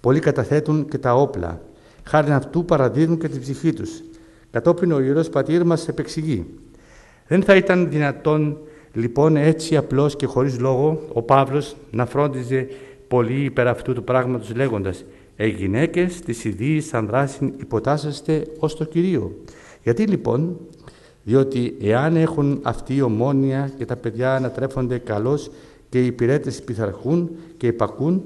B: πολλοί καταθέτουν και τα όπλα. Χάρη αυτού παραδίδουν και την ψυχή τους. Κατόπιν ο Ιερός Πατήρ μας επεξηγεί. Δεν θα ήταν δυνατόν λοιπόν έτσι απλώς και χωρίς λόγο ο Παύλος να φρόντιζε πολύ υπέρ αυτού του πράγματος λέγοντας «Ε γυναίκες της ιδίης ανδράσιν υποτάσσεστε ως το Κυρίο». Γιατί λοιπόν, διότι εάν έχουν αυτή η ομόνια και τα παιδιά να τρέφονται καλώς και οι υπηρέτες πειθαρχούν και υπακούν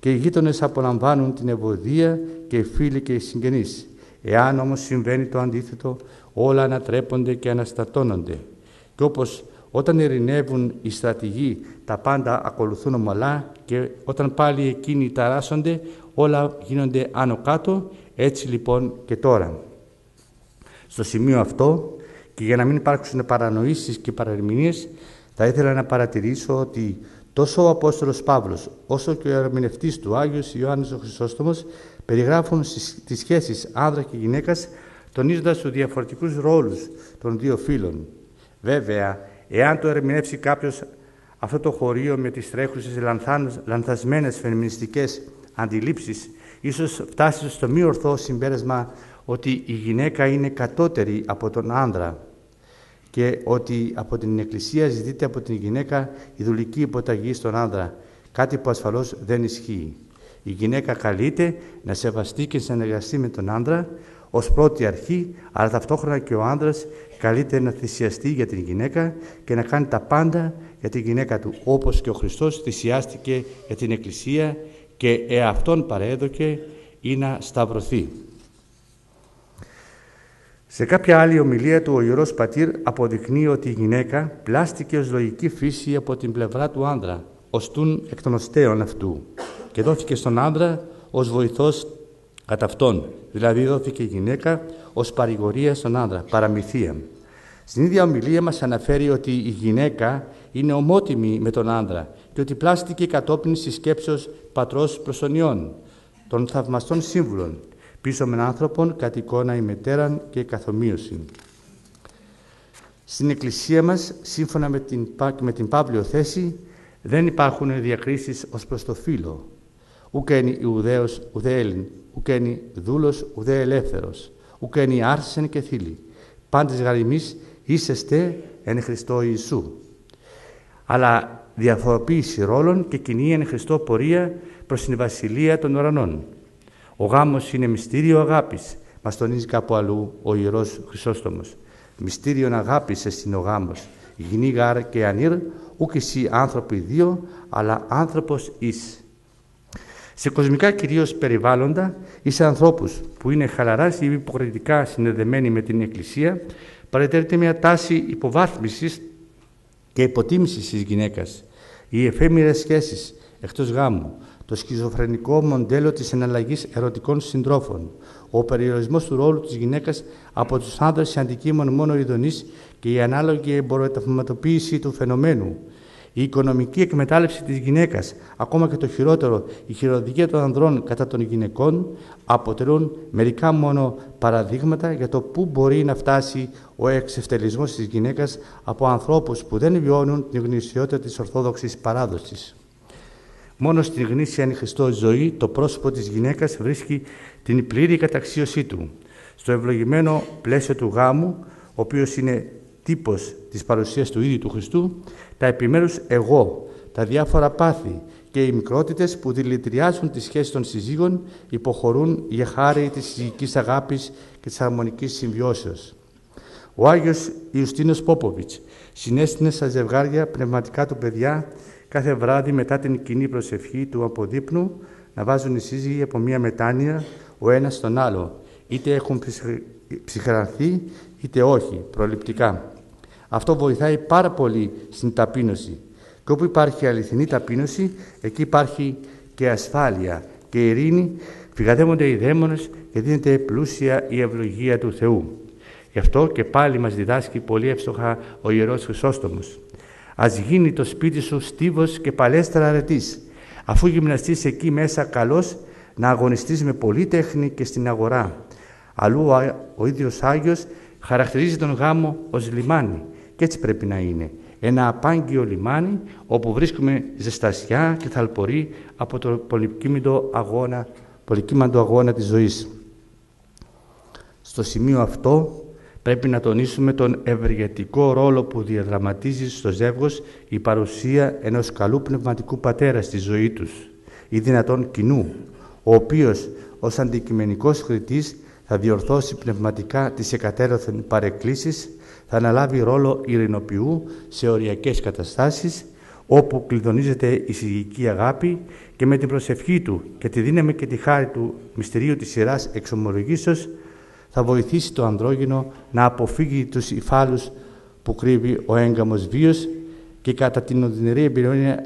B: και οι γείτονες απολαμβάνουν την ευωδία και οι φίλοι και οι συγγενείς. Εάν όμως συμβαίνει το αντίθετο, όλα ανατρέπονται και αναστατώνονται. Και όπως όταν ειρηνεύουν οι στρατηγοί, τα πάντα ακολουθούν ομαλά και όταν πάλι εκείνοι ταράσσονται, όλα γίνονται άνω κάτω, έτσι λοιπόν και τώρα. Στο σημείο αυτό, και για να μην υπάρξουν παρανοήσεις και παρερμηνίες, θα ήθελα να παρατηρήσω ότι τόσο ο Απόστολος Παύλος, όσο και ο ερμηνευτής του Άγιος Ιωάννης ο Χρυσόστομος περιγράφουν τις σχέσεις άνδρας και γυναίκας, τονίζοντας τους διαφορετικούς ρόλους των δύο φίλων. Βέβαια, Εάν το ερμηνεύσει κάποιος αυτό το χωρίο με τις τρέχουσες λανθασμένες φεμινιστικές αντιλήψεις, ίσως φτάσει στο μη ορθό συμπέρασμα ότι η γυναίκα είναι κατώτερη από τον άνδρα και ότι από την Εκκλησία ζητείται από την γυναίκα η δουλική υποταγή στον άνδρα, κάτι που ασφαλώς δεν ισχύει. Η γυναίκα καλείται να σεβαστεί και να συνεργαστεί με τον άνδρα, ως πρώτη αρχή, αλλά ταυτόχρονα και ο άνδρας καλείται να θυσιαστεί για την γυναίκα και να κάνει τα πάντα για την γυναίκα του, όπως και ο Χριστός θυσιάστηκε για την Εκκλησία και εαυτόν παρέδοκε ή να σταυρωθεί. Σε κάποια άλλη ομιλία του ο Ιερός Πατήρ αποδεικνύει ότι η γυναίκα πλάστηκε ως λογική φύση από την πλευρά του άνδρα, ως τούν εκ των οστέων αυτού και δόθηκε στον άνδρα ως βοηθός κατά αυτόν, δηλαδή δόθηκε η γυναίκα ως παρηγορία στον άνδρα, παραμυθία. Στην ίδια ομιλία μας αναφέρει ότι η γυναίκα είναι ομότιμη με τον άνδρα και ότι πλάστηκε κατόπιν της σκέψεως πατρός προσωνιών, των θαυμαστών σύμβουλων, πίσω με άνθρωπον κατ' εικόνα η μετέραν και η καθομοίωση. Στην Εκκλησία μας, σύμφωνα με την, με την Παύλιο θέση, δεν υπάρχουν διακρίσεις ως προς το φύlo. Ουκ είναι Ιουδαίος, ουδέ Έλλην, ουκ είναι δούλος, ουδέ ελεύθερος, ουκ είναι άρσεν και θήλη. Πάντες γαριμείς είσαστε εν Χριστώ Ιησού. Αλλά διαφοροποίηση ρόλων και κοινή εν Χριστώ πορεία προς την Βασιλεία των Ουρανών. Ο γάμος είναι μυστήριο αγάπης, μας τονίζει κάπου αλλού ο Ιερός Χρυσόστομος. Μυστήριον αγάπης εστιν ο γάμος, γυνή γάρ και ανήρ, ούκ εσύ άνθρωποι δύο, αλλά άνθρωπος εις. Σε κοσμικά κυρίως περιβάλλοντα ή σε ανθρώπους που είναι χαλαράς ή υποκριτικά συνδεδεμένοι με την Εκκλησία, παρατηρείται μια τάση υποβάθμισης και υποτίμησης της γυναίκας. Οι εφέμερες σχέσεις εκτός γάμου, το σχιζοφρενικό μοντέλο της εναλλαγής ερωτικών συντρόφων, ο περιορισμός του ρόλου της γυναίκας από τους άνδρες σε αντικείμενο μόνο ειδονής και η ανάλογη εμποροεταυματοποίηση του φαινομένου, η οικονομική εκμετάλλευση της γυναίκας, ακόμα και το χειρότερο, η χειροδικία των ανδρών κατά των γυναικών, αποτελούν μερικά μόνο παραδείγματα για το πού μπορεί να φτάσει ο εξευτελισμός της γυναίκας από ανθρώπους που δεν βιώνουν την γνησιότητα της ορθόδοξης παράδοσης. Μόνο στην γνήσια εν Χριστώ ζωή το πρόσωπο της γυναίκας βρίσκει την πλήρη καταξίωσή του. Στο ευλογημένο πλαίσιο του γάμου, ο οποίος είναι τύπος της παρουσίας του ίδιου του Χριστού, τα επιμέρους εγώ, τα διάφορα πάθη και οι μικρότητες που δηλητηριάζουν τη σχέση των συζύγων υποχωρούν για χάρη της συζυγικής αγάπης και της αρμονικής συμβιώσεως. Ο Άγιος Ιουστίνος Πόποβιτς συνέστηνε στα ζευγάρια πνευματικά του παιδιά κάθε βράδυ μετά την κοινή προσευχή του αποδείπνου να βάζουν οι σύζυγοι από μία μετάνοια ο ένας στον άλλο, είτε έχουν ψυχρανθεί είτε όχι, προληπτικά. Αυτό βοηθάει πάρα πολύ στην ταπείνωση. Και όπου υπάρχει αληθινή ταπείνωση, εκεί υπάρχει και ασφάλεια και ειρήνη, φυγαδεύονται οι δαίμονες και δίνεται πλούσια η ευλογία του Θεού. Γι' αυτό και πάλι μας διδάσκει πολύ εύστοχα ο Ιερός Χρυσόστομος. Ας γίνει το σπίτι σου στίβος και παλέστρα αρετής, αφού γυμναστείς εκεί μέσα καλός, να αγωνιστείς με πολλή τέχνη και στην αγορά. Αλλού ο ίδιος Άγιος χαρακτηρίζει τον γάμο ως λιμάνι και έτσι πρέπει να είναι. Ένα απάγγιο λιμάνι όπου βρίσκουμε ζεστασιά και θαλπορή από το πολυκύμητο αγώνα, πολυκύμαντο αγώνα της ζωής. Στο σημείο αυτό πρέπει να τονίσουμε τον ευεργετικό ρόλο που διαδραματίζει στο ζεύγος η παρουσία ενός καλού πνευματικού πατέρα στη ζωή τους ή δυνατόν κοινού, ο οποίος ως αντικειμενικός χρητής θα διορθώσει πνευματικά τις εκατέρωθεν παρεκκλήσεις, θα αναλάβει ρόλο ειρηνοποιού σε οριακές καταστάσεις, όπου κλειδονίζεται η συγγική αγάπη και με την προσευχή του και τη δύναμη και τη χάρη του μυστηρίου της σειράς εξομολογήσεως θα βοηθήσει το ανδρόγυνο να αποφύγει τους υφάλους που κρύβει ο έγκαμος βίος και κατά την οδυνηρή εμπειρία,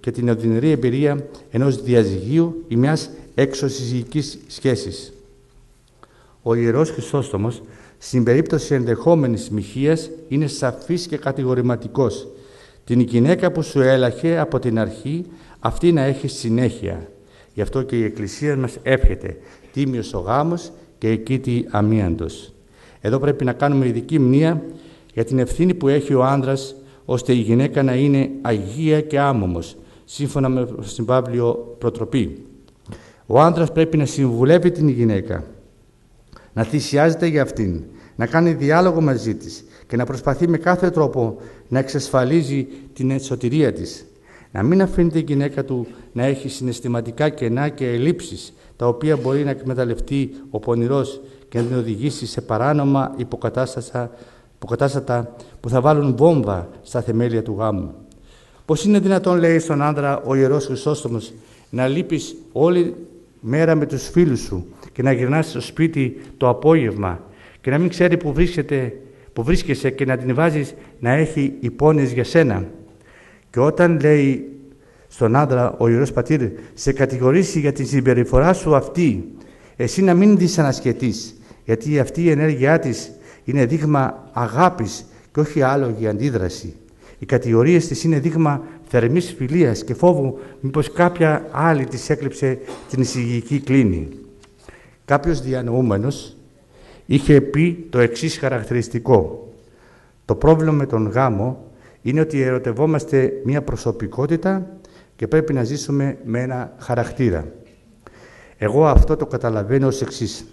B: και την οδυνηρή εμπειρία ενός διαζυγίου ή μιας εξωσυζυγικής σχέσης. Ο Ιερός Χρυσόστομος στην περίπτωση ενδεχόμενης μοιχείας είναι σαφής και κατηγορηματικός. Την γυναίκα που σου έλαχε από την αρχή, αυτή να έχει συνέχεια. Γι' αυτό και η Εκκλησία μας εύχεται τίμιος ο γάμος και εκείτη αμίαντος. Εδώ πρέπει να κάνουμε ειδική μνήα για την ευθύνη που έχει ο άνδρας ώστε η γυναίκα να είναι αγία και άμομος, σύμφωνα με την Παύλιο Προτροπή. Ο άνδρας πρέπει να συμβουλεύει την γυναίκα, να θυσιάζεται για αυτήν, να κάνει διάλογο μαζί της και να προσπαθεί με κάθε τρόπο να εξασφαλίζει την εσωτηρία της, Να μην αφήνει την γυναίκα του να έχει συναισθηματικά κενά και ελλείψεις, τα οποία μπορεί να εκμεταλλευτεί ο πονηρός και να την οδηγήσει σε παράνομα υποκατάστατα που θα βάλουν βόμβα στα θεμέλια του γάμου. Πώς είναι δυνατόν, λέει στον άντρα ο Ιερός Χρυσόστομος, να λείπεις όλη μέρα με τους φίλους σου και να γυρνάς στο σπίτι το απόγευμα και να μην ξέρει που, βρίσκεται, που βρίσκεσαι και να την βάζεις να έχει υπόνοιες για σένα. Και όταν λέει στον άντρα ο Ιερός Πατήρ σε κατηγορήσει για την συμπεριφορά σου αυτή, εσύ να μην δυσανασχετείς, γιατί αυτή η ενέργειά της είναι δείγμα αγάπης και όχι άλογη αντίδραση. Οι κατηγορίες της είναι δείγμα θερμής φιλίας και φόβου μήπως κάποια άλλη της έκλειψε την εισηγική κλίνη. Κάποιος διανοούμενος είχε πει το εξής χαρακτηριστικό. Το πρόβλημα με τον γάμο είναι ότι ερωτευόμαστε μία προσωπικότητα και πρέπει να ζήσουμε με ένα χαρακτήρα. Εγώ αυτό το καταλαβαίνω ως εξής.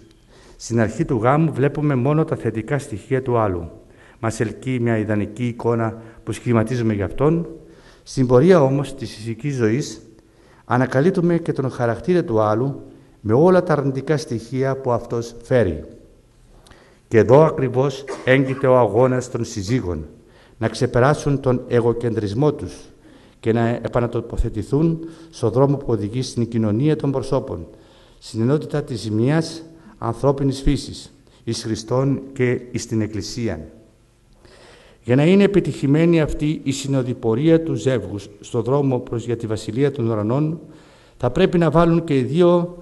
B: Στην αρχή του γάμου βλέπουμε μόνο τα θετικά στοιχεία του άλλου. Μας ελκύει μια ιδανική εικόνα που σχηματίζουμε για αυτόν. Στην πορεία όμως της φυσικής ζωής ανακαλύπτουμε και τον χαρακτήρα του άλλου με όλα τα αρνητικά στοιχεία που αυτός φέρει. Και εδώ ακριβώς έγκυται ο αγώνας των συζύγων, να ξεπεράσουν τον εγωκεντρισμό τους και να επανατοποθετηθούν στο δρόμο που οδηγεί στην κοινωνία των προσώπων, στην ενότητα της μιας ανθρώπινης φύσης, εις Χριστόν και εις την Εκκλησία. Για να είναι επιτυχημένη αυτή η συνοδοιπορία τους ζεύγους στο δρόμο προς για τη Βασιλεία των Ουρανών, θα πρέπει να βάλουν και οι δύο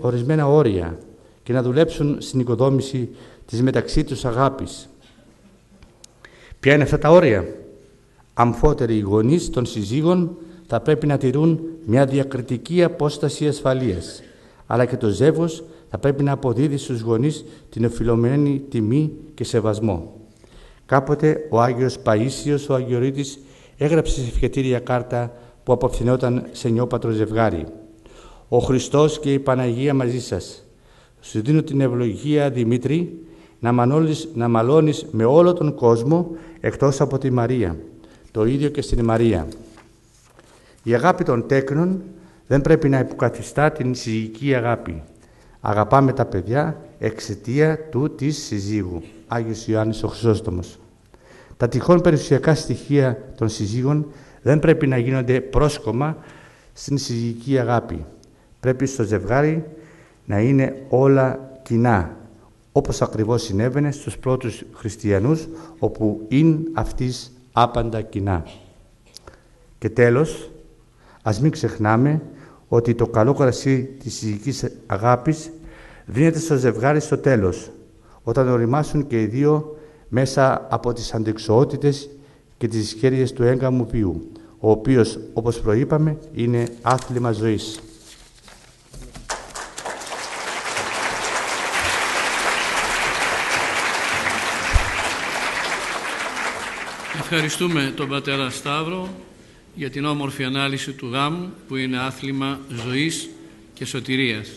B: ορισμένα όρια και να δουλέψουν στην οικοδόμηση της μεταξύ τους αγάπης. Ποια είναι αυτά τα όρια; Αμφότεροι οι γονείς των συζύγων θα πρέπει να τηρούν μια διακριτική απόσταση ασφαλείας, αλλά και το ζεύγος θα πρέπει να αποδίδει στους γονείς την οφειλωμένη τιμή και σεβασμό. Κάποτε ο Άγιος Παΐσιος, ο Αγιορείτης, έγραψε σε ευχετήρια κάρτα που αποφθηνόταν σε νιόπατρο ζευγάρι. «Ο Χριστός και η Παναγία μαζί σας. Σου δίνω την ευλογία, Δημήτρη, να, μανώνεις, να μαλώνεις με όλο τον κόσμο εκτός από τη Μαρία. Το ίδιο και στην Μαρία. Η αγάπη των τέκνων δεν πρέπει να υποκαθιστά την συζυγική αγάπη. Αγαπάμε τα παιδιά εξαιτία του της συζύγου. Άγιος Ιωάννης ο Χρυσόστομος. Τα τυχόν περιουσιακά στοιχεία των συζύγων δεν πρέπει να γίνονται πρόσκομα στην συζυγική αγάπη. Πρέπει στο ζευγάρι να είναι όλα κοινά, όπως ακριβώς συνέβαινε στους πρώτους χριστιανούς, όπου είναι αυτής άπαντα κοινά. Και τέλος, ας μην ξεχνάμε ότι το καλό κρασί της συζυγικής αγάπης δίνεται στο ζευγάρι στο τέλος, όταν οριμάσουν και οι δύο μέσα από τις αντεξοότητες και τις χέρια του έγκαμου ποιού, ο οποίος, όπως προείπαμε, είναι άθλημα ζωής.
A: Ευχαριστούμε τον πατέρα Σταύρο για την όμορφη ανάλυση του γάμου που είναι άθλημα ζωής και σωτηρίας.